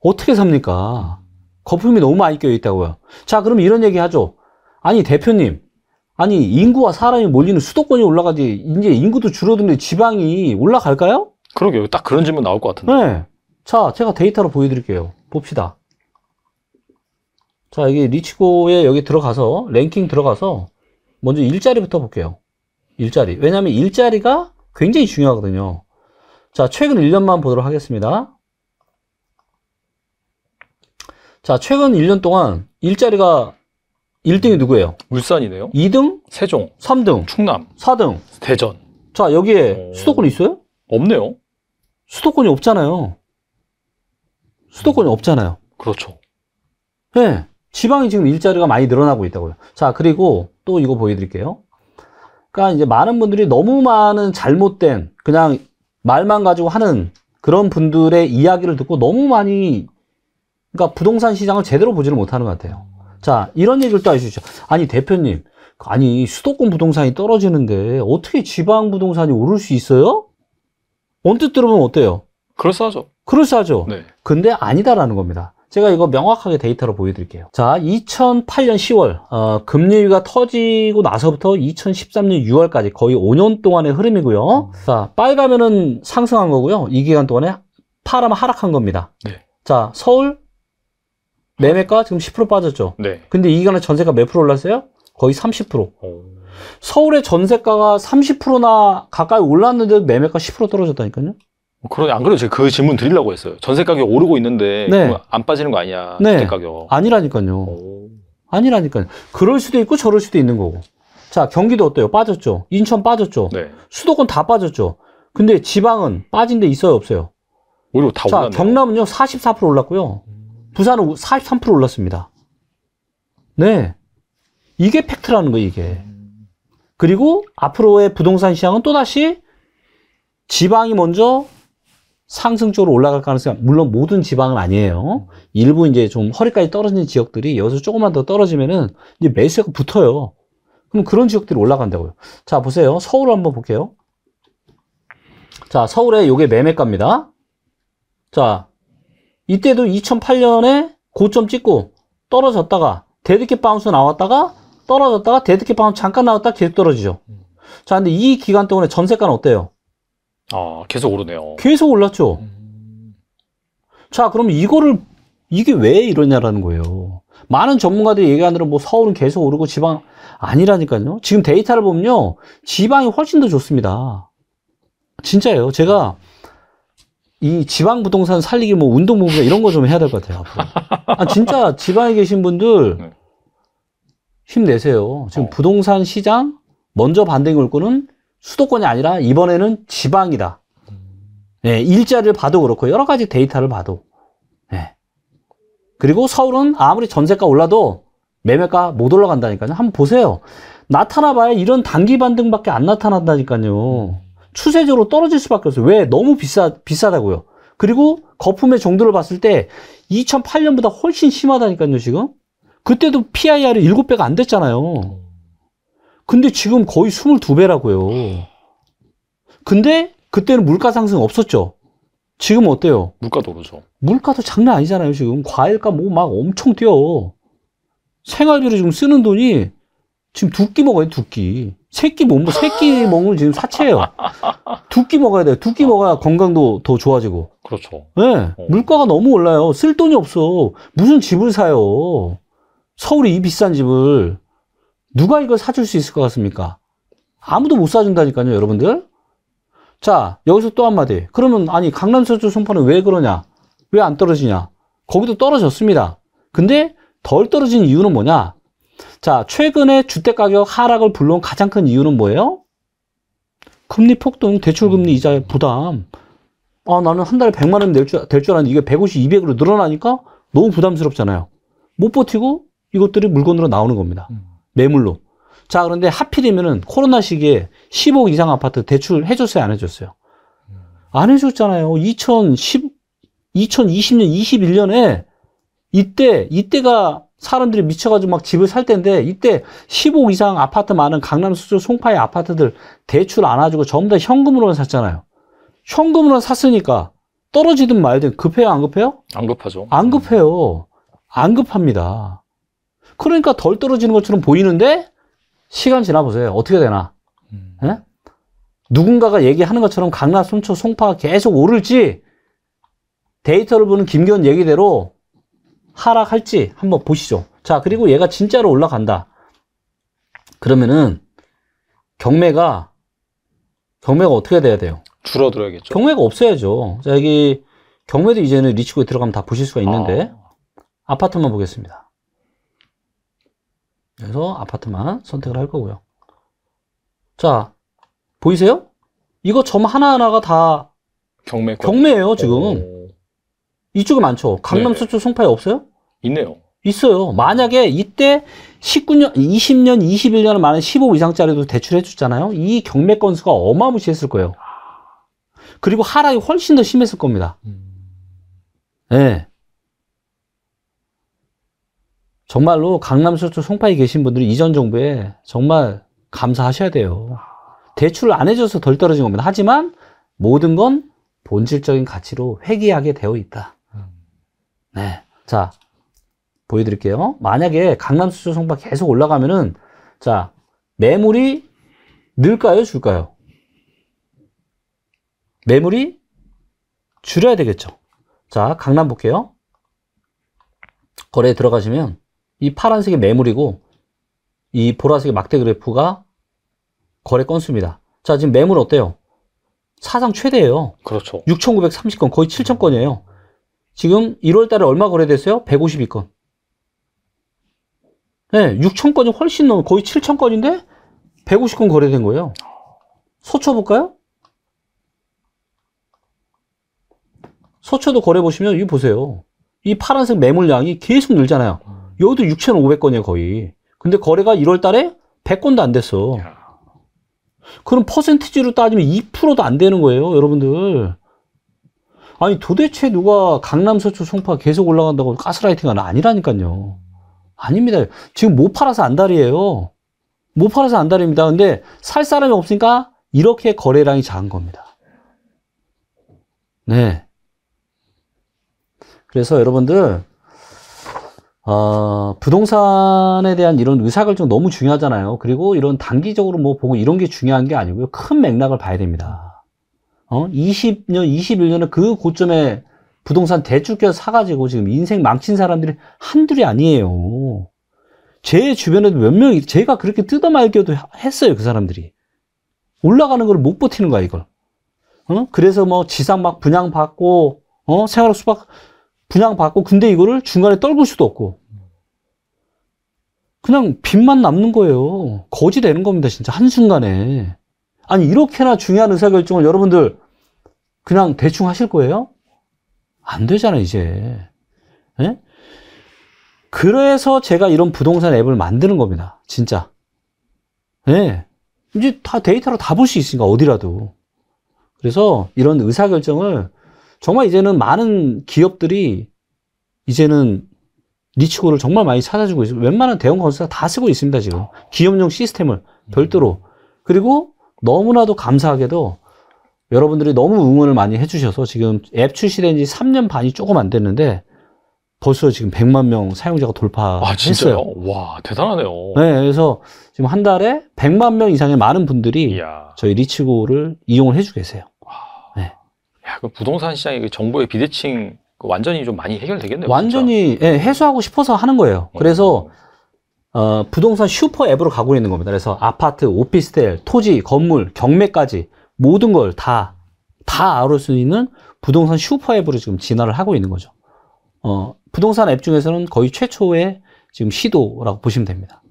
어떻게 삽니까? 거품이 너무 많이 껴 있다고요. 자, 그럼 이런 얘기 하죠. 아니, 대표님. 아니, 인구와 사람이 몰리는 수도권이 올라가지, 이제 인구도 줄어드는데 지방이 올라갈까요? 그러게요. 딱 그런 질문 나올 것 같은데. 네. 자, 제가 데이터로 보여드릴게요. 봅시다. 자, 여기 리치고에 여기 들어가서, 랭킹 들어가서, 먼저 일자리부터 볼게요. 일자리. 왜냐면 일자리가 굉장히 중요하거든요. 자, 최근 1년만 보도록 하겠습니다. 자, 최근 1년 동안 일자리가 1등이 누구예요? 울산이네요. 2등, 세종, 3등, 충남, 4등. 대전. 자, 여기에 오. 수도권 있어요? 없네요. 수도권이 없잖아요. 수도권이 없잖아요. 그렇죠. 네. 지방이 지금 일자리가 많이 늘어나고 있다고요. 자, 그리고 또 이거 보여드릴게요. 그러니까 이제 많은 분들이 너무 많은 잘못된 그냥 말만 가지고 하는 그런 분들의 이야기를 듣고 너무 많이 그러니까 부동산 시장을 제대로 보지를 못하는 것 같아요. 자, 이런 얘기를 또 해주시죠. 아니, 대표님. 아니, 수도권 부동산이 떨어지는데 어떻게 지방 부동산이 오를 수 있어요? 언뜻 들으면 어때요? 그럴싸하죠. 그럴싸하죠? 네. 근데 아니다라는 겁니다. 제가 이거 명확하게 데이터로 보여드릴게요. 자, 2008년 10월 어, 금리가 터지고 나서부터 2013년 6월까지 거의 5년 동안의 흐름이고요. 자, 빨가면은 상승한 거고요. 이 기간 동안에 파라면 하락한 겁니다. 네. 자, 서울 매매가 지금 10% 빠졌죠. 네. 근데 이 기간에 전세가 몇 프로 올랐어요? 거의 30%. 오. 서울의 전세가가 30%나 가까이 올랐는데 매매가 10% 떨어졌다니까요. 그러네. 안 그래도 제가 그 질문 드리려고 했어요. 전세 가격 오르고 있는데 네. 그럼 안 빠지는 거 아니야? 네. 주택 가격. 아니라니까요. 오. 아니라니까요. 그럴 수도 있고 저럴 수도 있는 거고. 자, 경기도 어때요? 빠졌죠. 인천 빠졌죠. 네. 수도권 다 빠졌죠. 근데 지방은 빠진 데 있어요, 없어요? 오히려 다 자, 올랐네요. 경남은요, 44% 올랐고요. 부산은 43% 올랐습니다. 네. 이게 팩트라는 거예요, 이게. 그리고 앞으로의 부동산 시장은 또다시 지방이 먼저 상승적으로 올라갈 가능성이, 물론 모든 지방은 아니에요. 일부 이제 좀 허리까지 떨어진 지역들이 여기서 조금만 더 떨어지면은 이제 매수가 붙어요. 그럼 그런 지역들이 올라간다고요. 자, 보세요. 서울 한번 볼게요. 자, 서울의 요게 매매가입니다. 자, 이때도 2008년에 고점 찍고 떨어졌다가 dead cat bounce 나왔다가 떨어졌다가 dead cat bounce 잠깐 나왔다가 계속 떨어지죠. 자, 근데 이 기간 동안에 전세가는 어때요? 아, 계속 오르네요. 계속 올랐죠. 음. 자, 그럼 이거를 이게 왜 이러냐라는 거예요. 많은 전문가들이 얘기하는 대로 뭐 서울은 계속 오르고 지방 아니라니까요. 지금 데이터를 보면요. 지방이 훨씬 더 좋습니다. 진짜예요. 제가 이 지방 부동산 살리기 뭐 운동부가 이런 거 좀 해야 될 것 같아요. 앞으로. 아, 진짜 지방에 계신 분들 네. 힘내세요. 지금 어. 부동산 시장 먼저 반등이 올 거는 수도권이 아니라 이번에는 지방이다. 네, 일자리를 봐도 그렇고 여러 가지 데이터를 봐도. 네. 그리고 서울은 아무리 전세가 올라도 매매가 못 올라간다니까요. 한번 보세요. 나타나봐야 이런 단기 반등밖에 안 나타난다니까요. 추세적으로 떨어질 수밖에 없어요. 왜? 너무 비싸, 비싸다고요. 그리고 거품의 정도를 봤을 때 2008년보다 훨씬 심하다니까요, 지금. 그때도 PIR이 7배가 안 됐잖아요. 근데 지금 거의 22배라고요. 근데 그때는 물가 상승 없었죠. 지금 어때요? 물가도 오르죠. 물가도 장난 아니잖아요, 지금. 과일가 뭐 막 엄청 뛰어. 생활비로 지금 쓰는 돈이 지금 두 끼 먹어요, 두 끼. 세끼 못 먹, 세끼 먹으면 지금 사채예요. 두 끼 먹어야 돼요. 두 끼 먹어야 건강도 더 좋아지고. 그렇죠. 예. 물가가 너무 올라요. 쓸 돈이 없어. 무슨 집을 사요. 서울에 이 비싼 집을. 누가 이걸 사줄 수 있을 것 같습니까? 아무도 못 사준다니까요, 여러분들. 자, 여기서 또 한마디. 그러면, 아니, 강남 서초 송파는 왜 그러냐? 왜 안 떨어지냐? 거기도 떨어졌습니다. 근데 덜 떨어진 이유는 뭐냐? 자, 최근에 주택가격 하락을 불러온 가장 큰 이유는 뭐예요? 금리 폭등, 대출금리 이자 부담. 아, 나는 한 달에 100만 원 낼 줄, 될 줄 알았는데 이게 150, 200으로 늘어나니까 너무 부담스럽잖아요. 못 버티고 이것들이 물건으로 나오는 겁니다. 음. 매물로. 자, 그런데 하필이면은 코로나 시기에 10억 이상 아파트 대출 해줬어요, 안 해줬어요? 안 해줬잖아요. 2010, 2020년, 21년에 이때, 이때가 사람들이 미쳐가지고 막 집을 살 때인데 이때 10억 이상 아파트 많은 강남 수조 송파의 아파트들 대출 안 해주고 전부 다 현금으로만 샀잖아요. 현금으로 샀으니까 떨어지든 말든 급해요, 안 급해요? 안 급하죠. 안 급해요. 안 급합니다. 그러니까 덜 떨어지는 것처럼 보이는데 시간 지나 보세요. 어떻게 되나? 음. 예? 누군가가 얘기하는 것처럼 강남, 순초, 송파가 계속 오를지 데이터를 보는 김기현 얘기대로 하락할지 한번 보시죠. 자, 그리고 얘가 진짜로 올라간다. 그러면은 경매가 경매가 어떻게 돼야 돼요? 줄어들어야겠죠. 경매가 없어야죠. 자, 여기 경매도 이제는 리치고에 들어가면 다 보실 수가 있는데 아, 아파트만 보겠습니다. 그래서 아파트만 선택을 할 거고요. 자, 보이세요? 이거 점 하나하나가 다 경매 경매예요, 지금. 오, 이쪽에 많죠. 강남 네. 서초 송파에 없어요? 있네요. 있어요. 만약에 이때 19년, 20년, 21년을 많은 15 이상짜리도 대출해 줬잖아요. 이 경매 건수가 어마무시했을 거예요. 그리고 하락이 훨씬 더 심했을 겁니다. 예. 정말로 강남 서초 송파에 계신 분들이 이전 정부에 정말 감사하셔야 돼요. 대출을 안 해줘서 덜 떨어진 겁니다. 하지만 모든 건 본질적인 가치로 회귀하게 되어 있다. 네. 자, 보여드릴게요. 만약에 강남 수조 송파 계속 올라가면은, 자, 매물이 늘까요? 줄까요? 매물이 줄여야 되겠죠. 자, 강남 볼게요. 거래에 들어가시면, 이 파란색이 매물이고, 이 보라색의 막대 그래프가 거래 건수입니다. 자, 지금 매물 어때요? 사상 최대예요. 그렇죠. 6,930건, 거의 7,000건이에요. 지금 1월 달에 얼마 거래됐어요? 152건. 네, 6,000건이 훨씬 넘어, 거의 7,000건인데 150건 거래된 거예요. 소초 볼까요? 소초도 거래 보시면 이 보세요. 이 파란색 매물량이 계속 늘잖아요. 여기도 6,500건이에요, 거의. 근데 거래가 1월 달에 100건도 안 됐어. 야, 그럼 퍼센티지로 따지면 2%도 안 되는 거예요, 여러분들. 아니, 도대체 누가 강남, 서초, 송파 계속 올라간다고 가스라이팅은 아니라니까요. 아닙니다. 지금 못 팔아서 안달이에요. 못 팔아서 안달입니다. 근데 살 사람이 없으니까 이렇게 거래량이 작은 겁니다. 네. 그래서 여러분들, 어, 부동산에 대한 이런 의사결정 너무 중요하잖아요. 그리고 이런 단기적으로 뭐 보고 이런 게 중요한 게 아니고요. 큰 맥락을 봐야 됩니다. 어? 20년, 21년에 그 고점에 부동산 대출 껴서 사가지고 지금 인생 망친 사람들이 한둘이 아니에요. 제 주변에도 몇 명이, 제가 그렇게 뜯어말겨도 했어요, 그 사람들이. 올라가는 걸 못 버티는 거야, 이걸. 어? 그래서 뭐 지상 막 분양받고, 어? 생활 수박 분양받고, 근데 이거를 중간에 떨굴 수도 없고. 그냥 빚만 남는 거예요. 거지 되는 겁니다, 진짜. 한순간에. 아니, 이렇게나 중요한 의사결정을 여러분들 그냥 대충 하실 거예요? 안 되잖아, 이제. 예? 그래서 제가 이런 부동산 앱을 만드는 겁니다. 진짜. 예. 이제 다 데이터로 다 볼 수 있으니까, 어디라도. 그래서 이런 의사결정을 정말 이제는 많은 기업들이 이제는 리치고를 정말 많이 찾아주고 있어요. 웬만한 대형 건설사 다 쓰고 있습니다, 지금. 기업용 시스템을 별도로. 그리고 너무나도 감사하게도 여러분들이 너무 응원을 많이 해주셔서 지금 앱 출시된 지 3년 반이 조금 안 됐는데 벌써 지금 100만 명 사용자가 아, 돌파했어요. 진짜요? 와, 대단하네요. 네, 그래서 지금 한 달에 100만 명 이상의 많은 분들이 이야. 저희 리치고를 이용을 해주고 계세요. 야, 그 부동산 시장의 그 정보의 비대칭 그 완전히 좀 많이 해결되겠네요. 완전히 예, 해소하고 싶어서 하는 거예요. 진짜. 그래서 어, 부동산 슈퍼 앱으로 가고 있는 겁니다. 그래서 아파트, 오피스텔, 토지, 건물, 경매까지 모든 걸 다, 다 알을 수 있는 부동산 슈퍼 앱으로 지금 진화를 하고 있는 거죠. 어, 부동산 앱 중에서는 거의 최초의 지금 시도라고 보시면 됩니다.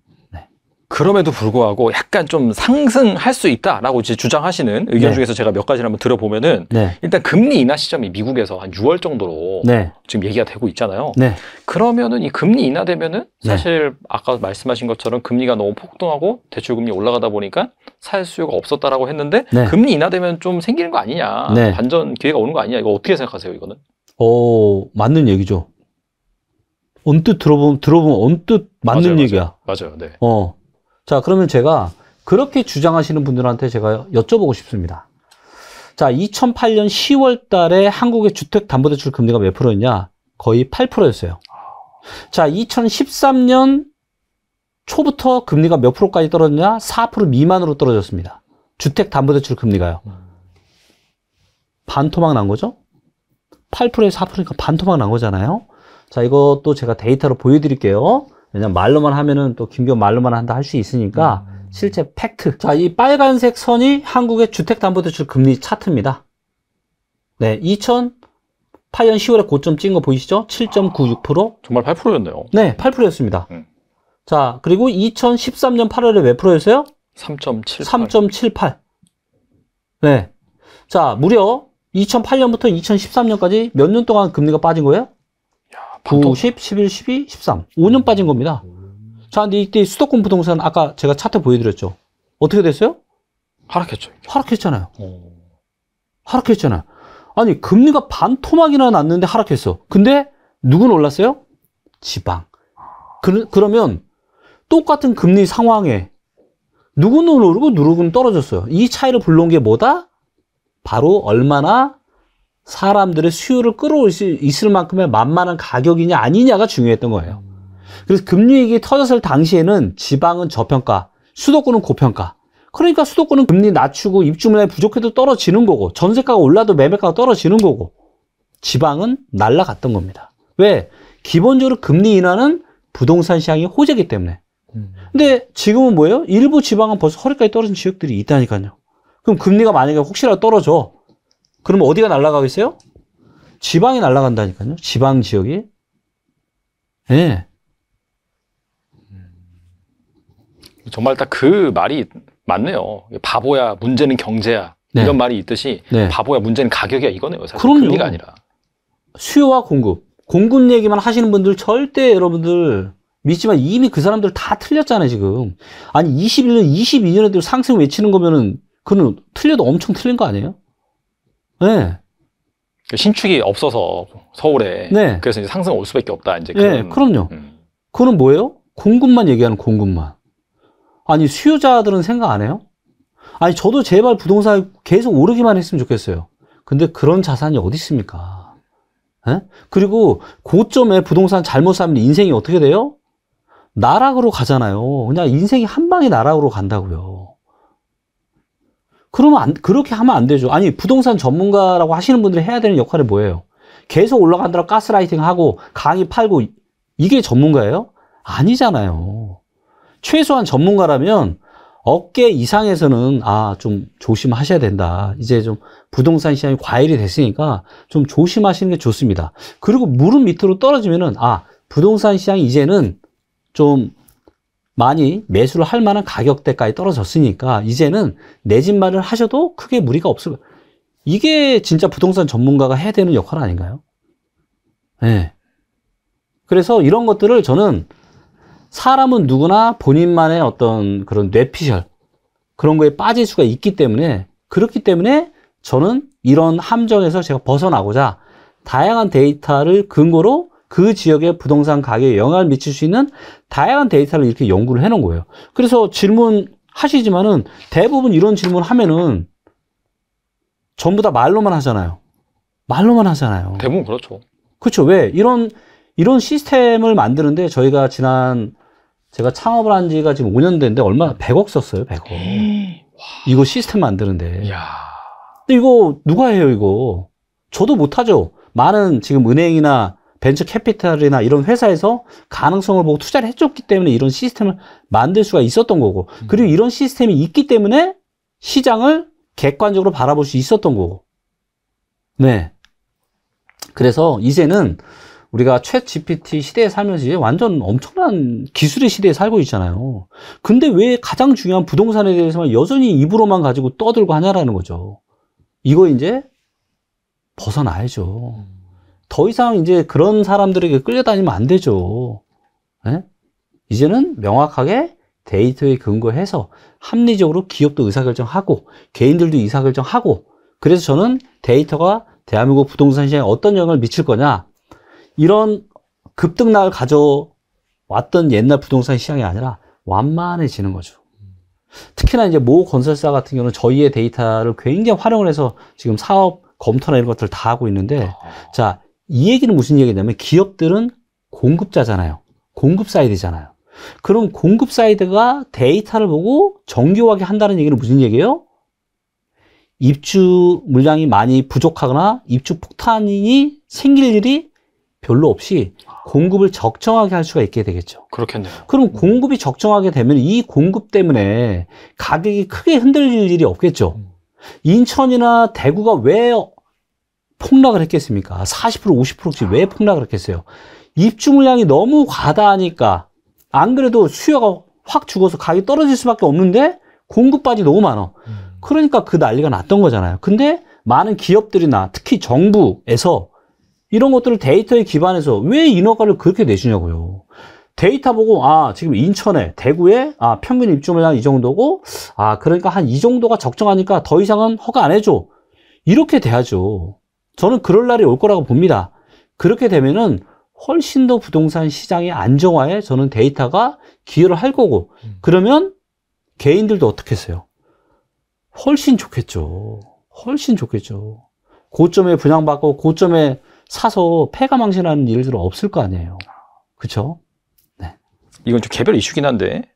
그럼에도 불구하고 약간 좀 상승할 수 있다라고 이제 주장하시는 의견 네. 중에서 제가 몇 가지를 한번 들어보면은 네. 일단 금리 인하 시점이 미국에서 한 6월 정도로 네. 지금 얘기가 되고 있잖아요. 네. 그러면은 이 금리 인하되면은 네. 사실 아까 말씀하신 것처럼 금리가 너무 폭등하고 대출 금리 올라가다 보니까 살 수요가 없었다라고 했는데 네. 금리 인하되면 좀 생기는 거 아니냐 네. 반전 기회가 오는 거 아니냐 이거 어떻게 생각하세요 이거는? 어, 맞는 얘기죠. 언뜻 들어보면, 들어보면 언뜻 맞는 맞아요, 얘기야. 맞아요. 네. 어. 자, 그러면 제가 그렇게 주장하시는 분들한테 제가 여쭤보고 싶습니다. 자, 2008년 10월 달에 한국의 주택담보대출 금리가 몇 프로였냐? 거의 8%였어요. 자, 2013년 초부터 금리가 몇 프로까지 떨어졌냐? 4% 미만으로 떨어졌습니다. 주택담보대출 금리가요. 반토막 난 거죠? 8%에서 4%니까 반토막 난 거잖아요. 자, 이것도 제가 데이터로 보여드릴게요. 왜냐면 말로만 하면은 또 김기현 말로만 한다 할 수 있으니까 실제 팩트. 자, 이 빨간색 선이 한국의 주택담보대출 금리 차트입니다. 네, 2008년 10월에 고점 찍은 거 보이시죠? 7.96%. 정말 8%였네요. 네, 8%였습니다. 음. 자, 그리고 2013년 8월에 몇 프로였어요? 3.78. 3.78. 네. 자, 무려 2008년부터 2013년까지 몇 년 동안 금리가 빠진 거예요? 9, 10, 11, 12, 13. 5년 빠진 겁니다. 자, 근데 이때 수도권 부동산 아까 제가 차트 보여드렸죠. 어떻게 됐어요? 하락했죠. 하락했잖아요. 어. 하락했잖아요. 아니, 금리가 반토막이나 났는데 하락했어. 근데 누구는 올랐어요? 지방. 그, 그러면 똑같은 금리 상황에 누구는 오르고 누구는 떨어졌어요. 이 차이를 불러온 게 뭐다? 바로 얼마나 사람들의 수요를 끌어올 수 있을 만큼의 만만한 가격이냐 아니냐가 중요했던 거예요. 그래서 금리 위기 터졌을 당시에는 지방은 저평가, 수도권은 고평가. 그러니까 수도권은 금리 낮추고 입주문에 부족해도 떨어지는 거고 전세가가 올라도 매매가가 떨어지는 거고 지방은 날라갔던 겁니다. 왜? 기본적으로 금리 인하는 부동산 시장이 호재이기 때문에. 근데 지금은 뭐예요? 일부 지방은 벌써 허리까지 떨어진 지역들이 있다니까요. 그럼 금리가 만약에 혹시라도 떨어져. 그럼 어디가 날아가겠어요? 지방이 날아간다니까요. 지방 지역이. 예. 네. 정말 딱 그 말이 맞네요. 바보야, 문제는 경제야. 네. 이런 말이 있듯이 네. 바보야, 문제는 가격이야 이거네요. 사실 그럼요. 금리가 아니라. 수요와 공급. 공급 얘기만 하시는 분들 절대 여러분들 믿지만 이미 그 사람들 다 틀렸잖아요, 지금. 아니, 21년, 22년에도 상승 외치는 거면은 그는 틀려도 엄청 틀린 거 아니에요? 네. 신축이 없어서 서울에 네. 그래서 이제 상승 올 수밖에 없다. 이제 네, 그런- 그럼요. 음. 그거는 뭐예요? 공급만 얘기하는 공급만. 아니, 수요자들은 생각 안 해요? 아니, 저도 제발 부동산 계속 오르기만 했으면 좋겠어요. 근데 그런 자산이 어디 있습니까? 예? 그리고 고점에 부동산 잘못 사면 인생이 어떻게 돼요? 나락으로 가잖아요. 그냥 인생이 한 방에 나락으로 간다고요. 그러면 안, 그렇게 하면 안 되죠. 아니, 부동산 전문가라고 하시는 분들이 해야 되는 역할이 뭐예요? 계속 올라간다고 가스라이팅 하고 강의 팔고 이게 전문가예요? 아니잖아요. 최소한 전문가라면 어깨 이상에서는 아, 좀 조심하셔야 된다. 이제 좀 부동산 시장이 과열이 됐으니까 좀 조심하시는 게 좋습니다. 그리고 무릎 밑으로 떨어지면은 아, 부동산 시장이 이제는 좀 많이 매수를 할 만한 가격대까지 떨어졌으니까 이제는 내 집 마련을 하셔도 크게 무리가 없을 이게 진짜 부동산 전문가가 해야 되는 역할 아닌가요? 네. 그래서 이런 것들을 저는 사람은 누구나 본인만의 어떤 그런 뇌피셜 그런 거에 빠질 수가 있기 때문에 그렇기 때문에 저는 이런 함정에서 제가 벗어나고자 다양한 데이터를 근거로 그 지역의 부동산 가격에 영향을 미칠 수 있는 다양한 데이터를 이렇게 연구를 해 놓은 거예요. 그래서 질문 하시지만은 대부분 이런 질문 하면은 전부 다 말로만 하잖아요. 말로만 하잖아요. 대부분 그렇죠. 그렇죠. 왜? 이런, 이런 시스템을 만드는데 저희가 지난, 제가 창업을 한 지가 지금 5년 됐는데 얼마, 100억 썼어요, 100억. 이거 시스템 만드는데. 이야. 근데 이거 누가 해요, 이거? 저도 못하죠. 많은 지금 은행이나 벤처 캐피탈이나 이런 회사에서 가능성을 보고 투자를 해줬기 때문에 이런 시스템을 만들 수가 있었던 거고. 그리고 이런 시스템이 있기 때문에 시장을 객관적으로 바라볼 수 있었던 거고. 네. 그래서 이제는 우리가 챗 GPT 시대에 살면서 이제 완전 엄청난 기술의 시대에 살고 있잖아요. 근데 왜 가장 중요한 부동산에 대해서만 여전히 입으로만 가지고 떠들고 하냐라는 거죠. 이거 이제 벗어나야죠. 더 이상 이제 그런 사람들에게 끌려다니면 안 되죠. 예? 이제는 명확하게 데이터에 근거해서 합리적으로 기업도 의사결정하고 개인들도 의사결정하고 그래서 저는 데이터가 대한민국 부동산 시장에 어떤 영향을 미칠 거냐 이런 급등락을 가져왔던 옛날 부동산 시장이 아니라 완만해지는 거죠. 특히나 이제 모 건설사 같은 경우는 저희의 데이터를 굉장히 활용을 해서 지금 사업 검토나 이런 것들을 다 하고 있는데 자, 이 얘기는 무슨 얘기냐면 기업들은 공급자잖아요. 공급 사이드잖아요. 그럼 공급 사이드가 데이터를 보고 정교하게 한다는 얘기는 무슨 얘기예요? 입주 물량이 많이 부족하거나 입주 폭탄이 생길 일이 별로 없이 공급을 적정하게 할 수가 있게 되겠죠. 그렇겠네요. 그럼 공급이 적정하게 되면 이 공급 때문에 가격이 크게 흔들릴 일이 없겠죠. 인천이나 대구가 왜 폭락을 했겠습니까? 40% 50%씩 왜 폭락을 했겠어요? 입주 물량이 너무 과다하니까 안 그래도 수요가 확 죽어서 가격이 떨어질 수밖에 없는데 공급받이 너무 많아. 그러니까 그 난리가 났던 거잖아요. 근데 많은 기업들이나 특히 정부에서 이런 것들을 데이터에 기반해서 왜 인허가를 그렇게 내주냐고요. 데이터 보고 아 지금 인천에 대구에 아 평균 입주 물량 이 정도고 아 그러니까 한 이 정도가 적정하니까 더 이상은 허가 안 해줘 이렇게 돼야죠. 저는 그럴 날이 올 거라고 봅니다. 그렇게 되면은 훨씬 더 부동산 시장의 안정화에 저는 데이터가 기여를 할 거고 그러면 개인들도 어떻게 했어요? 훨씬 좋겠죠. 훨씬 좋겠죠. 고점에 분양받고 고점에 사서 폐가망신하는 일들 은 없을 거 아니에요. 그쵸? 이건 좀 개별 이슈긴 한데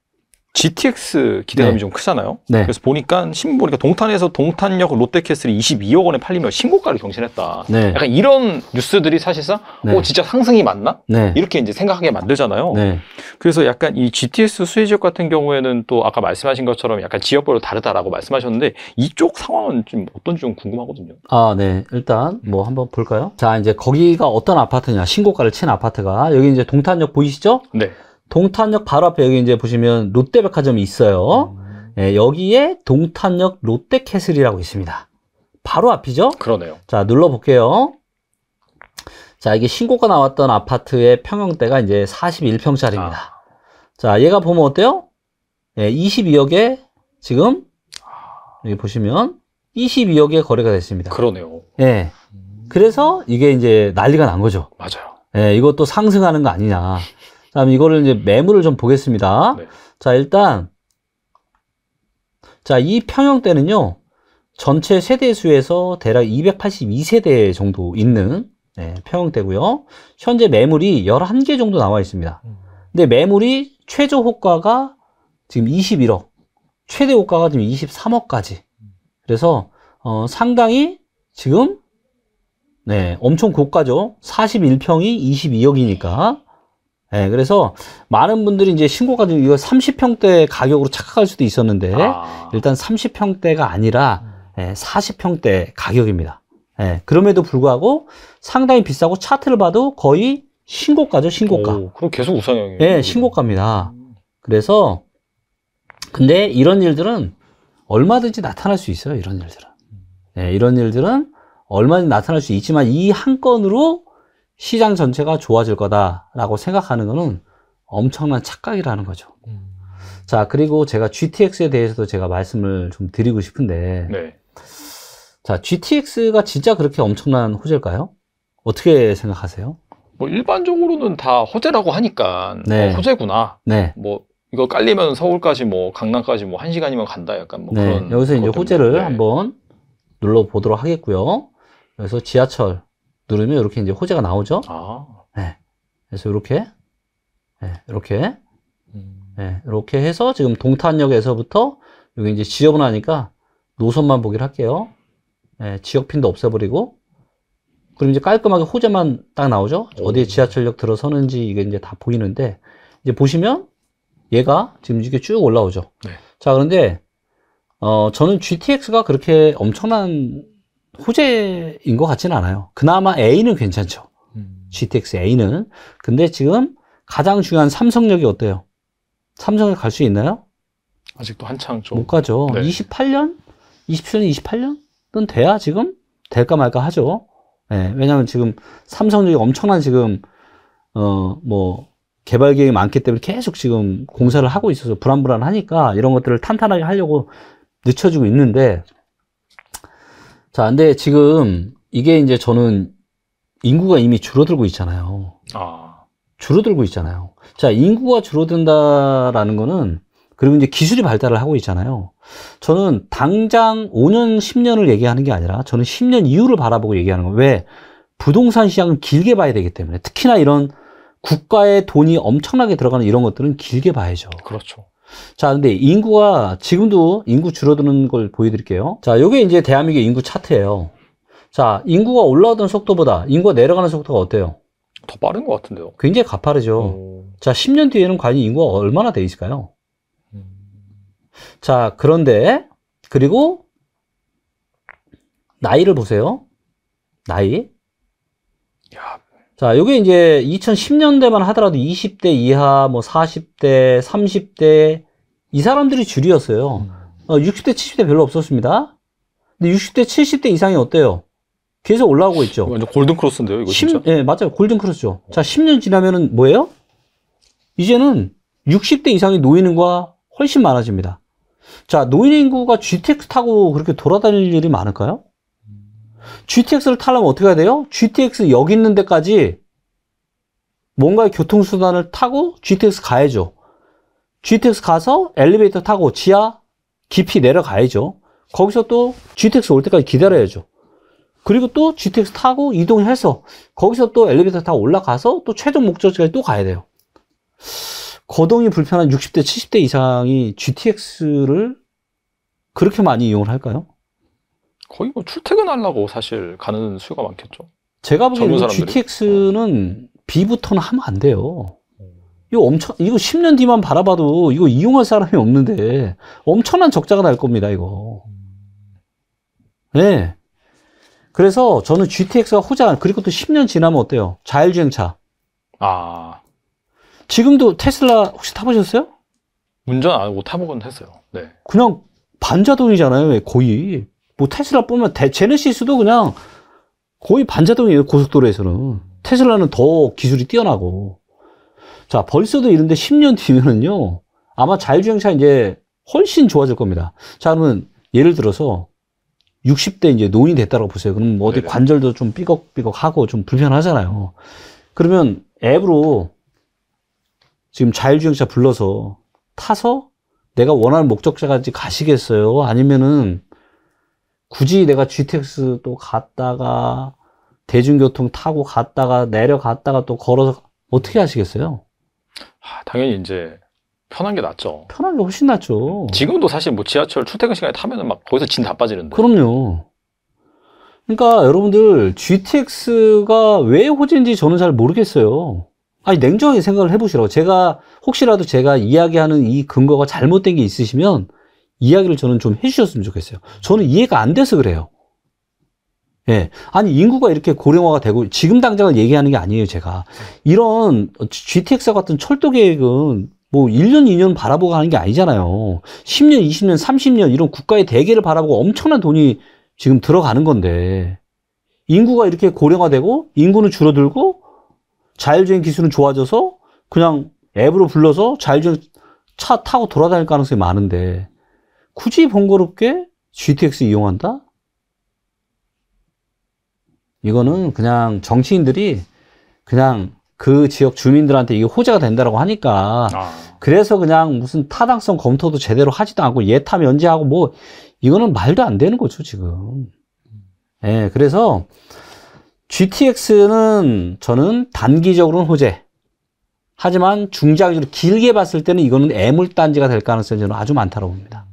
GTX 기대감이 네. 좀 크잖아요. 네. 그래서 보니까 신문 보니까 동탄에서 동탄역 롯데캐슬이 22억 원에 팔리며 신고가를 경신했다. 네. 약간 이런 뉴스들이 사실상 네. 어 진짜 상승이 맞나? 네. 이렇게 이제 생각하게 만들잖아요. 네. 그래서 약간 이 GTS 수혜 지역 같은 경우에는 또 아까 말씀하신 것처럼 약간 지역별로 다르다라고 말씀하셨는데 이쪽 상황은 좀 어떤지 좀 궁금하거든요. 아, 네. 일단 뭐 한번 볼까요? 자, 이제 거기가 어떤 아파트냐. 신고가를 친 아파트가. 여기 이제 동탄역 보이시죠? 네. 동탄역 바로 앞에 여기 이제 보시면 롯데백화점이 있어요. 예, 여기에 동탄역 롯데캐슬이라고 있습니다. 바로 앞이죠? 그러네요. 자, 눌러볼게요. 자, 이게 신고가 나왔던 아파트의 평형대가 이제 41평짜리입니다. 아. 자, 얘가 보면 어때요? 예, 22억에 지금 여기 보시면 22억에 거래가 됐습니다. 그러네요. 예. 그래서 이게 이제 난리가 난 거죠. 맞아요. 예, 이것도 상승하는 거 아니냐. 다음 이거를 이제 매물을 좀 보겠습니다. 네. 자, 일단 자, 이 평형대는요. 전체 세대 수에서 대략 282세대 정도 있는 네, 평형대고요. 현재 매물이 11개 정도 나와 있습니다. 근데 매물이 최저 호가가 지금 21억, 최대 호가가 지금 23억까지. 그래서 어, 상당히 지금 네, 엄청 고가죠. 41평이 22억이니까. 네, 그래서 많은 분들이 이제 신고가 지금 이거 30평대 가격으로 착각할 수도 있었는데 아. 일단 30평대가 아니라 예, 40평대 가격입니다. 예, 그럼에도 불구하고 상당히 비싸고 차트를 봐도 거의 신고가죠, 신고가. 오, 그럼 계속 우상향이에요. 예, 신고가입니다. 그래서 근데 이런 일들은 얼마든지 나타날 수 있어요, 이런 일들은. 예, 이런 일들은 얼마든지 나타날 수 있지만 이 한 건으로 시장 전체가 좋아질 거다라고 생각하는 거는 엄청난 착각이라는 거죠. 자, 그리고 제가 GTX에 대해서도 제가 말씀을 좀 드리고 싶은데, 네. 자, GTX가 진짜 그렇게 엄청난 호재일까요? 어떻게 생각하세요? 뭐 일반적으로는 다 호재라고 하니까 네. 어, 호재구나. 네. 뭐 이거 깔리면 서울까지 뭐 강남까지 뭐 한 시간이면 간다. 약간 뭐 네. 그런. 여기서 이제. 호재를 네. 한번 눌러 보도록 하겠고요. 그래서 지하철 누르면 이렇게 이제 호재가 나오죠. 아. 그래서 이렇게 네, 이렇게 음. 네, 이렇게 해서 지금 동탄역에서부터 여기 이제 지역은 하니까 노선만 보기를 할게요. 네, 지역핀도 없애버리고 그럼 이제 깔끔하게 호재만 딱 나오죠. 오. 어디에 지하철역 들어서는지 이게 이제 다 보이는데 이제 보시면 얘가 지금 이게 쭉 올라오죠. 네. 자 그런데 어 저는 GTX가 그렇게 엄청난 호재인 것 같지는 않아요. 그나마 A는 괜찮죠. 음. GTX A는. 근데 지금 가장 중요한 삼성역이 어때요? 삼성역 갈 수 있나요? 아직도 한창 좀. 못 가죠. 네. 28년? 27년, 28년은 돼야 지금 될까 말까 하죠. 예, 왜냐면 지금 삼성역이 엄청난 지금, 어, 뭐, 개발 계획이 많기 때문에 계속 지금 공사를 하고 있어서 불안불안하니까 이런 것들을 탄탄하게 하려고 늦춰지고 있는데, 자, 근데 지금 이게 이제 저는 인구가 이미 줄어들고 있잖아요. 아. 줄어들고 있잖아요. 자, 인구가 줄어든다라는 거는 그리고 이제 기술이 발달을 하고 있잖아요. 저는 당장 5년, 10년을 얘기하는 게 아니라 저는 10년 이후를 바라보고 얘기하는 거예요. 왜? 부동산 시장은 길게 봐야 되기 때문에 특히나 이런 국가의 돈이 엄청나게 들어가는 이런 것들은 길게 봐야죠. 그렇죠. 자, 근데 인구가 지금도 인구 줄어드는 걸 보여드릴게요. 자, 요게 이제 대한민국 인구 차트예요. 자, 인구가 올라오던 속도보다 인구가 내려가는 속도가 어때요? 더 빠른 것 같은데요. 굉장히 가파르죠. 오. 자, 10년 뒤에는 과연 인구가 얼마나 돼 있을까요? 음. 자, 그런데, 그리고, 나이를 보세요. 나이. 야, 자, 요게 이제 2010년대만 하더라도 20대 이하, 뭐 40대, 30대, 이 사람들이 줄이었어요. 음. 어, 60대, 70대 별로 없었습니다. 근데 60대, 70대 이상이 어때요? 계속 올라오고 있죠. 완전 골든 크로스인데요, 이거 진짜. 10, 예, 맞아요. 골든 크로스죠. 자, 10년 지나면은 뭐예요? 이제는 60대 이상의 노인과 훨씬 많아집니다. 자, 노인 인구가 GTX 타고 그렇게 돌아다닐 일이 많을까요? GTX를 타려면 어떻게 해야 돼요? GTX 여기 있는 데까지 뭔가의 교통수단을 타고 GTX 가야죠. GTX 가서 엘리베이터 타고 지하 깊이 내려가야죠. 거기서 또 GTX 올 때까지 기다려야죠. 그리고 또 GTX 타고 이동해서 거기서 또 엘리베이터 타고 올라가서 또 최종 목적지까지 또 가야 돼요. 거동이 불편한 60대, 70대 이상이 GTX를 그렇게 많이 이용을 할까요? 거의 뭐 출퇴근하려고 사실 가는 수요가 많겠죠. 제가 보기에는? GTX는 B부터는 하면 안 돼요. 이거 엄청, 이거 10년 뒤만 바라봐도 이거 이용할 사람이 없는데 엄청난 적자가 날 겁니다, 이거. 네. 그래서 저는 GTX가 호자, 그리고 또 10년 지나면 어때요? 자율주행차. 아, 지금도 테슬라 혹시 타보셨어요? 운전 안 하고 타보곤 했어요. 네. 그냥 반자동이잖아요, 거의. 뭐 테슬라 보면 대- 제네시스도 그냥 거의 반자동이에요, 고속도로에서는. 테슬라는 더 기술이 뛰어나고. 자, 벌써도 이런데 10년 뒤면은요, 아마 자율주행차 이제 훨씬 좋아질 겁니다. 자, 그러면 예를 들어서 60대 이제 노인이 됐다고 보세요. 그럼 뭐 어디 네네. 관절도 좀 삐걱삐걱하고 좀 불편하잖아요. 그러면 앱으로 지금 자율주행차 불러서 타서 내가 원하는 목적지까지 가시겠어요? 아니면은 굳이 내가 GTX 또 갔다가 대중교통 타고 갔다가 내려갔다가 또 걸어서 어떻게 하시겠어요? 아, 당연히 이제 편한 게 낫죠. 편한 게 훨씬 낫죠. 지금도 사실 뭐 지하철 출퇴근 시간에 타면은 막 거기서 진 다 빠지는데. 그럼요. 그러니까 여러분들 GTX가 왜 호재인지 저는 잘 모르겠어요. 아니 냉정하게 생각을 해보시라고. 제가 혹시라도 제가 이야기하는 이 근거가 잘못된 게 있으시면 이야기를 저는 좀 해주셨으면 좋겠어요. 저는 이해가 안 돼서 그래요. 예. 아니, 인구가 이렇게 고령화가 되고, 지금 당장을 얘기하는 게 아니에요, 제가. 이런 GTX 같은 철도 계획은 뭐 1년, 2년 바라보고 하는 게 아니잖아요. 10년, 20년, 30년 이런 국가의 대계를 바라보고 엄청난 돈이 지금 들어가는 건데, 인구가 이렇게 고령화되고, 인구는 줄어들고, 자율주행 기술은 좋아져서, 그냥 앱으로 불러서 자율주행 차 타고 돌아다닐 가능성이 많은데, 굳이 번거롭게 GTX 이용한다? 이거는 그냥 정치인들이 그냥 그 지역 주민들한테 이게 호재가 된다라고 하니까 아, 그래서 그냥 무슨 타당성 검토도 제대로 하지도 않고 예타 면제하고 뭐 이거는 말도 안 되는 거죠 지금. 예, 그래서 GTX는 저는 단기적으로는 호재. 하지만 중장기적으로 길게 봤을 때는 이거는 애물단지가 될 가능성이 저는 아주 많다고 봅니다.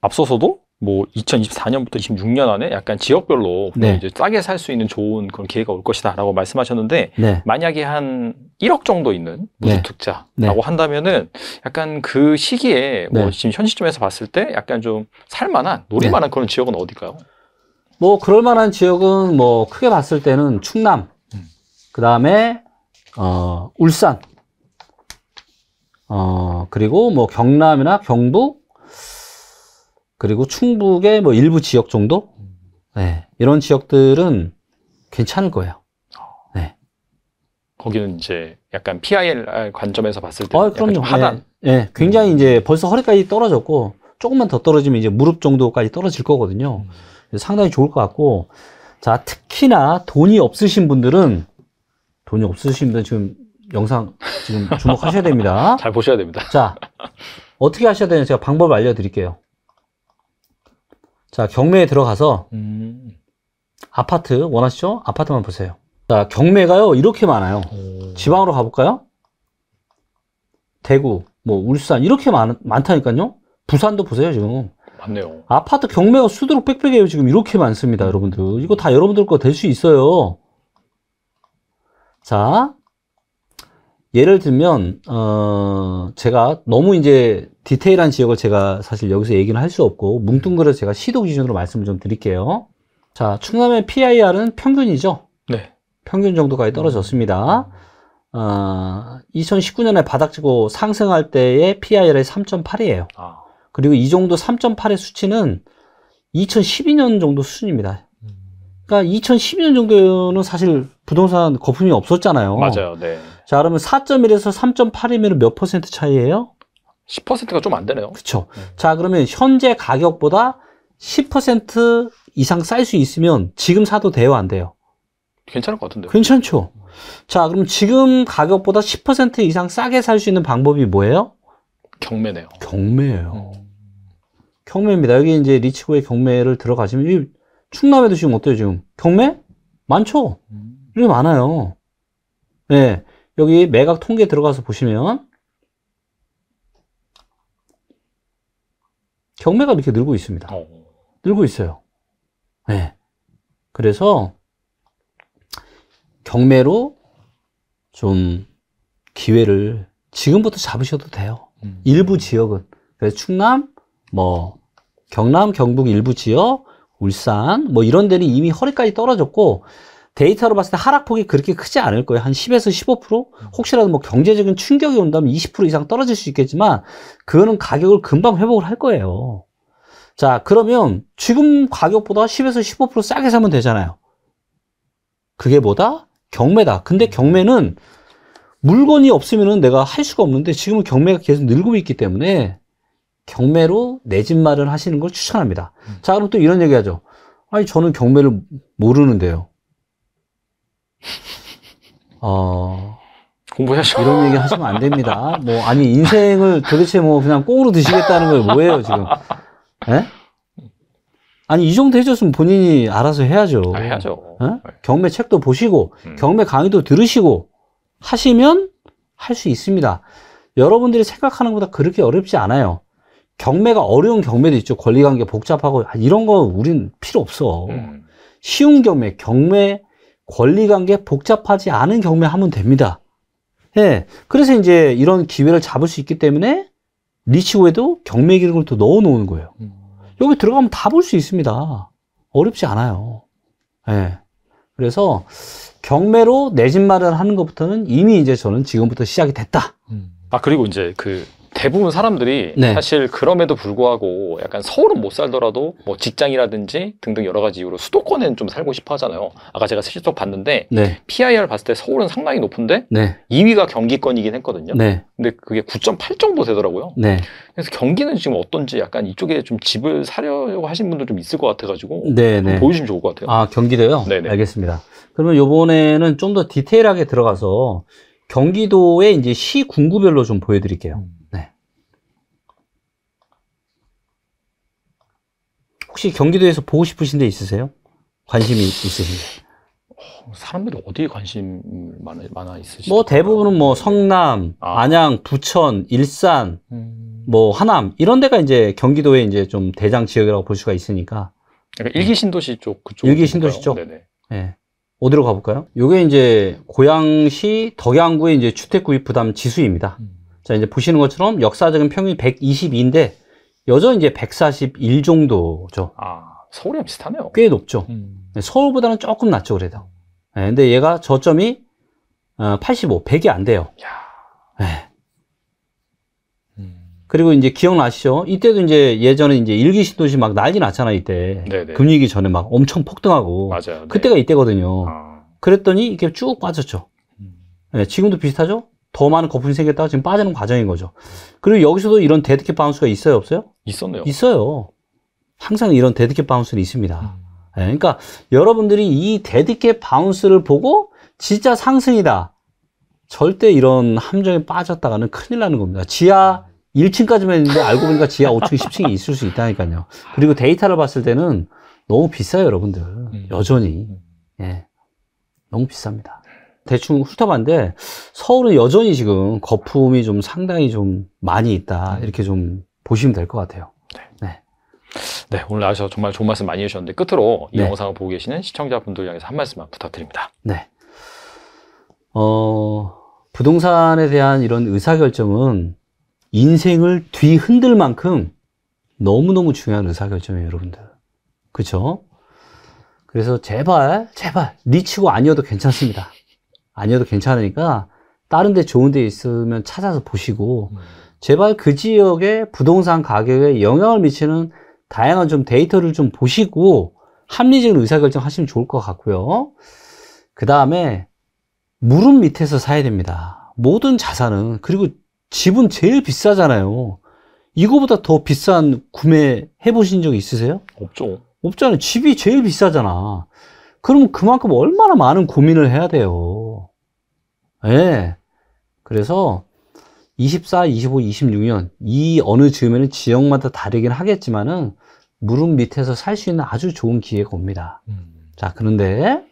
앞서서도 뭐 2024년부터 26년 안에 약간 지역별로 네. 이제 싸게 살 수 있는 좋은 그런 기회가 올 것이다라고 말씀하셨는데 네, 만약에 한 1억 정도 있는 무주 네. 특자라고 네. 한다면은 약간 그 시기에 뭐 네. 지금 현 시점에서 봤을 때 약간 좀 살만한 노릴만한 그런 지역은 어딜까요? 뭐 그럴 만한 지역은 뭐 크게 봤을 때는 충남, 음. 그 다음에 어 울산, 어 그리고 뭐 경남이나 경북, 그리고 충북의 뭐 일부 지역 정도, 네 이런 지역들은 괜찮을 거예요. 거기는 이제 약간 PIR 관점에서 봤을 때 아, 약간 그럼요. 좀 하단. 예, 예, 굉장히 이제 벌써 허리까지 떨어졌고 조금만 더 떨어지면 이제 무릎 정도까지 떨어질 거거든요. 그래서 상당히 좋을 것 같고 자 특히나 돈이 없으신 분들은 돈이 없으신 분들 지금 영상 지금 주목하셔야 됩니다. 잘 보셔야 됩니다. 자 어떻게 하셔야 되는지 제가 방법을 알려드릴게요. 자 경매에 들어가서 음. 아파트 원하시죠? 아파트만 보세요. 자 경매가요 이렇게 많아요. 지방으로 가볼까요? 대구, 뭐 울산 이렇게 많, 많다니까요. 부산도 보세요 지금 맞네요. 아파트 경매가 수두룩 빽빽해요 지금 이렇게 많습니다 여러분들 이거 다 여러분들 거 될 수 있어요. 자 예를 들면 어 제가 너무 이제 디테일한 지역을 제가 사실 여기서 얘기는 할 수 없고 뭉뚱그려서 제가 시도 기준으로 말씀을 좀 드릴게요. 자 충남의 PIR은 평균이죠. 네. 평균 정도까지 떨어졌습니다. 어, 2019년에 바닥지고 상승할 때의 PIR이 3.8이에요. 아. 그리고 이 정도 3.8의 수치는 2012년 정도 수준입니다. 그러니까 2012년 정도는 사실 부동산 거품이 없었잖아요. 맞아요. 네. 자, 그러면 4.1에서 3.8이면 몇 퍼센트 차이예요? 10%가 좀 안 되네요. 그쵸. 네. 자, 그러면 현재 가격보다 10% 이상 쌀 수 있으면 지금 사도 돼요, 안 돼요? 괜찮을 것 같은데요. 괜찮죠. 자, 그럼 지금 가격보다 10% 이상 싸게 살 수 있는 방법이 뭐예요? 경매네요. 경매예요. 경매입니다. 여기 이제 리치고의 경매를 들어가시면 이 충남에도 지금 어때요, 지금? 경매? 많죠? 이렇게 많아요. 네. 여기 매각 통계 들어가서 보시면 경매가 이렇게 늘고 있습니다. 어. 늘고 있어요. 네. 그래서 경매로 좀 기회를 지금부터 잡으셔도 돼요. 음. 일부 지역은. 그래서 충남, 뭐, 경남, 경북 일부 지역, 울산, 뭐 이런 데는 이미 허리까지 떨어졌고, 데이터로 봤을 때 하락폭이 그렇게 크지 않을 거예요. 한 10에서 15%? 혹시라도 뭐 경제적인 충격이 온다면 20% 이상 떨어질 수 있겠지만, 그거는 가격을 금방 회복을 할 거예요. 자, 그러면 지금 가격보다 10에서 15% 싸게 사면 되잖아요. 그게 뭐다? 경매다. 근데 경매는 물건이 없으면은 내가 할 수가 없는데 지금은 경매가 계속 늘고 있기 때문에 경매로 내 집 마련 하시는 걸 추천합니다. 음. 자, 그럼 또 이런 얘기 하죠. 아니, 저는 경매를 모르는데요. 어, 공부하셔. 이런 얘기 하시면 안 됩니다. 뭐, 아니, 인생을 도대체 뭐 그냥 꽁으로 드시겠다는 거예요. 뭐예요, 지금? 예? 아니, 이 정도 해줬으면 본인이 알아서 해야죠. 아, 해야죠. 어? 네. 경매 책도 보시고, 음. 경매 강의도 들으시고, 하시면 할 수 있습니다. 여러분들이 생각하는 것보다 그렇게 어렵지 않아요. 경매가 어려운 경매도 있죠. 권리관계 복잡하고, 아, 이런 거 우린 필요 없어. 음. 쉬운 경매, 경매, 권리관계 복잡하지 않은 경매 하면 됩니다. 예. 그래서 이제 이런 기회를 잡을 수 있기 때문에 리치고에도 경매 기록을 또 넣어 놓은 거예요. 음. 여기 들어가면 다 볼 수 있습니다. 어렵지 않아요. 예. 그래서 경매로 내 집 마련하는 것부터는 이미 이제 저는 지금부터 시작이 됐다. 아 그리고 이제 그 대부분 사람들이 네. 사실 그럼에도 불구하고 약간 서울은 못 살더라도 뭐 직장이라든지 등등 여러 가지 이유로 수도권엔 좀 살고 싶어 하잖아요. 아까 제가 실적 봤는데 네, PIR 봤을 때 서울은 상당히 높은데 네, 2위가 경기권이긴 했거든요. 네, 근데 그게 9.8 정도 되더라고요. 네, 그래서 경기는 지금 어떤지 약간 이쪽에 좀 집을 사려고 하신 분들 좀 있을 것 같아가지고 네, 네. 보여주시면 좋을 것 같아요. 아, 경기도요? 네네. 알겠습니다. 그러면 요번에는 좀 더 디테일하게 들어가서 경기도의 이제 시 군구별로 좀 보여드릴게요. 네. 혹시 경기도에서 보고 싶으신 데 있으세요? 관심이 있으신데? 사람들이 어디에 관심 많아, 많아 있으시죠? 뭐 대부분은 뭐 성남, 아. 안양, 부천, 일산, 음... 뭐 하남 이런 데가 이제 경기도의 이제 좀 대장 지역이라고 볼 수가 있으니까 약간 일기 신도시 쪽 그쪽 일기 신도시 쪽? 네네. 예. 어디로 가볼까요? 요게 이제 고양시 덕양구의 이제 주택구입 부담 지수입니다. 자, 이제 보시는 것처럼 역사적인 평균이 122인데 여전히 이제 141 정도죠. 아 서울이랑 비슷하네요. 꽤 높죠. 음. 네, 서울보다는 조금 낮죠, 그래도. 예, 근데 얘가 저점이 어, 85, 100이 안 돼요. 야. 예. 음. 그리고 이제 기억나시죠? 이때도 이제 예전에 이제 일기 신도시 막 난리 났잖아, 이때. 네네. 금리기 전에 막 엄청 폭등하고. 맞아요. 네. 그때가 이때거든요. 아. 그랬더니 이게 쭉 빠졌죠. 음. 예, 지금도 비슷하죠? 더 많은 거품이 생겼다가 지금 빠지는 과정인 거죠. 그리고 여기서도 이런 dead cat bounce가 있어요, 없어요? 있었네요. 있어요. 항상 이런 dead cat bounce는 있습니다. 음. 예, 그러니까 여러분들이 이 dead cat bounce를 보고 진짜 상승이다. 절대 이런 함정에 빠졌다가는 큰일 나는 겁니다. 지하 1층까지만 했는데 알고 보니까 지하 5층, 10층이 있을 수 있다니까요. 그리고 데이터를 봤을 때는 너무 비싸요, 여러분들. 여전히. 예. 너무 비쌉니다. 대충 훑어봤는데 서울은 여전히 지금 거품이 좀 상당히 좀 많이 있다. 이렇게 좀 보시면 될 것 같아요. 네, 오늘 나와주셔서 정말 좋은 말씀 많이 해주셨는데 끝으로 이 네. 영상을 보고 계시는 시청자분들 향해서 한 말씀만 부탁드립니다. 네. 어, 부동산에 대한 이런 의사결정은 인생을 뒤흔들 만큼 너무너무 중요한 의사결정이에요, 여러분들. 그쵸? 그래서 제발, 제발, 니치고 아니어도 괜찮습니다. 아니어도 괜찮으니까 다른 데 좋은 데 있으면 찾아서 보시고 제발 그 지역의 부동산 가격에 영향을 미치는 다양한 좀 데이터를 좀 보시고 합리적인 의사결정 하시면 좋을 것 같고요. 그 다음에 무릎 밑에서 사야 됩니다. 모든 자산은 그리고 집은 제일 비싸잖아요. 이거보다 더 비싼 구매 해보신 적 있으세요? 없죠. 없잖아요. 집이 제일 비싸잖아. 그러면 그만큼 얼마나 많은 고민을 해야 돼요. 예. 그래서 24, 25, 26년 이 어느 즈음에는 지역마다 다르긴 하겠지만은 무릎 밑에서 살 수 있는 아주 좋은 기회가 옵니다. 자, 그런데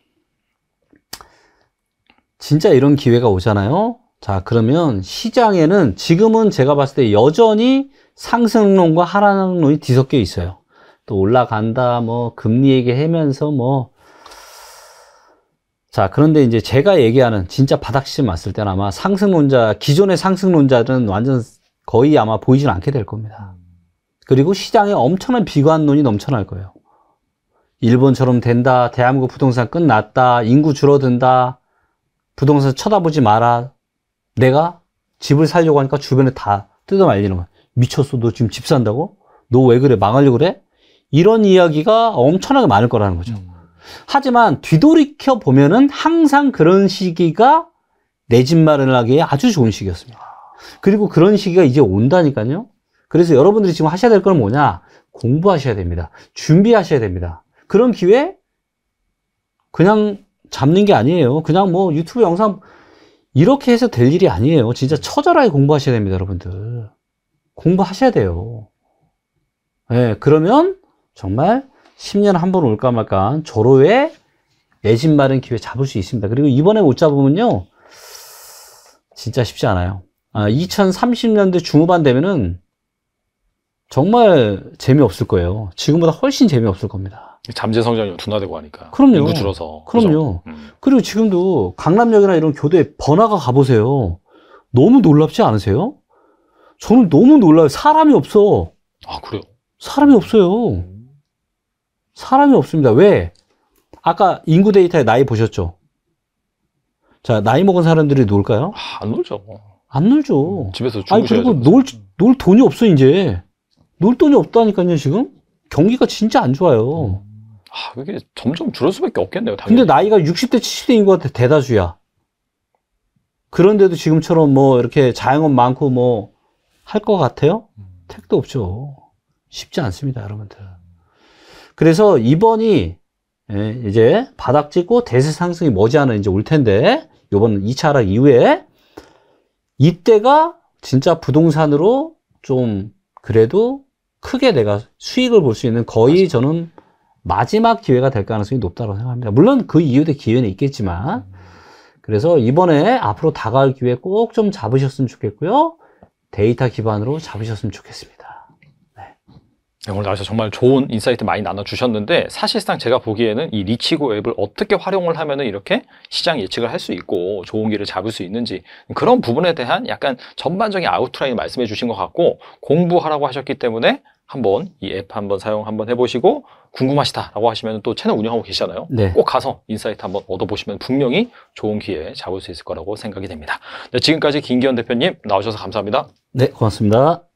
진짜 이런 기회가 오잖아요. 자, 그러면 시장에는 지금은 제가 봤을 때 여전히 상승론과 하락론이 뒤섞여 있어요. 또 올라간다, 뭐, 금리 얘기하면서 뭐. 자, 그런데 이제 제가 얘기하는 진짜 바닥 시점 왔을 때는 아마 상승론자, 기존의 상승론자들은 완전 거의 아마 보이진 않게 될 겁니다. 그리고 시장에 엄청난 비관론이 넘쳐날 거예요. 일본처럼 된다, 대한민국 부동산 끝났다, 인구 줄어든다, 부동산 쳐다보지 마라. 내가 집을 살려고 하니까 주변에 다 뜯어 말리는 거야. 미쳤어, 너 지금 집 산다고? 너 왜 그래? 망하려고 그래? 이런 이야기가 엄청나게 많을 거라는 거죠. 하지만 뒤돌이켜 보면은 항상 그런 시기가 내 집 마련하기에 아주 좋은 시기였습니다. 그리고 그런 시기가 이제 온다니까요. 그래서 여러분들이 지금 하셔야 될 건 뭐냐? 공부하셔야 됩니다. 준비하셔야 됩니다. 그런 기회 그냥 잡는 게 아니에요. 그냥 뭐 유튜브 영상 이렇게 해서 될 일이 아니에요. 진짜 처절하게 공부하셔야 됩니다, 여러분들. 공부하셔야 돼요. 예, 그러면 정말 10년 한번 올까 말까 조로에 내집 마련 기회 잡을 수 있습니다. 그리고 이번에 못 잡으면요. 진짜 쉽지 않아요. 아, 2030년대 중후반 되면은 정말 재미없을 거예요. 지금보다 훨씬 재미없을 겁니다. 잠재 성장이 둔화되고 하니까. 그럼요. 인구 줄어서. 그럼요. 음. 그리고 지금도 강남역이나 이런 교대 번화가 가보세요. 너무 놀랍지 않으세요? 저는 너무 놀라요. 사람이 없어. 아, 그래요? 사람이 없어요. 사람이 없습니다. 왜? 아까 인구 데이터에 나이 보셨죠? 자, 나이 먹은 사람들이 놀까요? 아, 안 놀죠. 안 놀죠. 집에서 아니, 주무셔야죠. 그리고 놀 놀 돈이 없어 이제. 놀 돈이 없다니까요 지금. 경기가 진짜 안 좋아요. 아, 그게 점점 줄을 수밖에 없겠네요. 당연히. 근데 나이가 60대 70대인 것 같아 대다수야. 그런데도 지금처럼 뭐 이렇게 자영업 많고 뭐 할 것 같아요? 택도 없죠. 쉽지 않습니다, 여러분들. 그래서 이번이 예, 이제 바닥 찍고 대세 상승이 머지않아 이제 올 텐데 요번 2차 하락 이후에 이때가 진짜 부동산으로 좀 그래도 크게 내가 수익을 볼 수 있는 거의 저는 마지막 기회가 될 가능성이 높다고 생각합니다. 물론 그 이후에 기회는 있겠지만 그래서 이번에 앞으로 다가올 기회 꼭 좀 잡으셨으면 좋겠고요. 데이터 기반으로 잡으셨으면 좋겠습니다. 네, 오늘 나와서 정말 좋은 insight 많이 나눠주셨는데 사실상 제가 보기에는 이 리치고 앱을 어떻게 활용을 하면은 이렇게 시장 예측을 할 수 있고 좋은 길을 잡을 수 있는지 그런 부분에 대한 약간 전반적인 아웃라인 말씀해 주신 것 같고 공부하라고 하셨기 때문에 한번 이 앱 한번 사용 한번 해보시고 궁금하시다라고 하시면 또 채널 운영하고 계시잖아요. 네. 꼭 가서 insight 한번 얻어보시면 분명히 좋은 기회 잡을 수 있을 거라고 생각이 됩니다. 네, 지금까지 김기현 대표님 나오셔서 감사합니다. 네, 고맙습니다.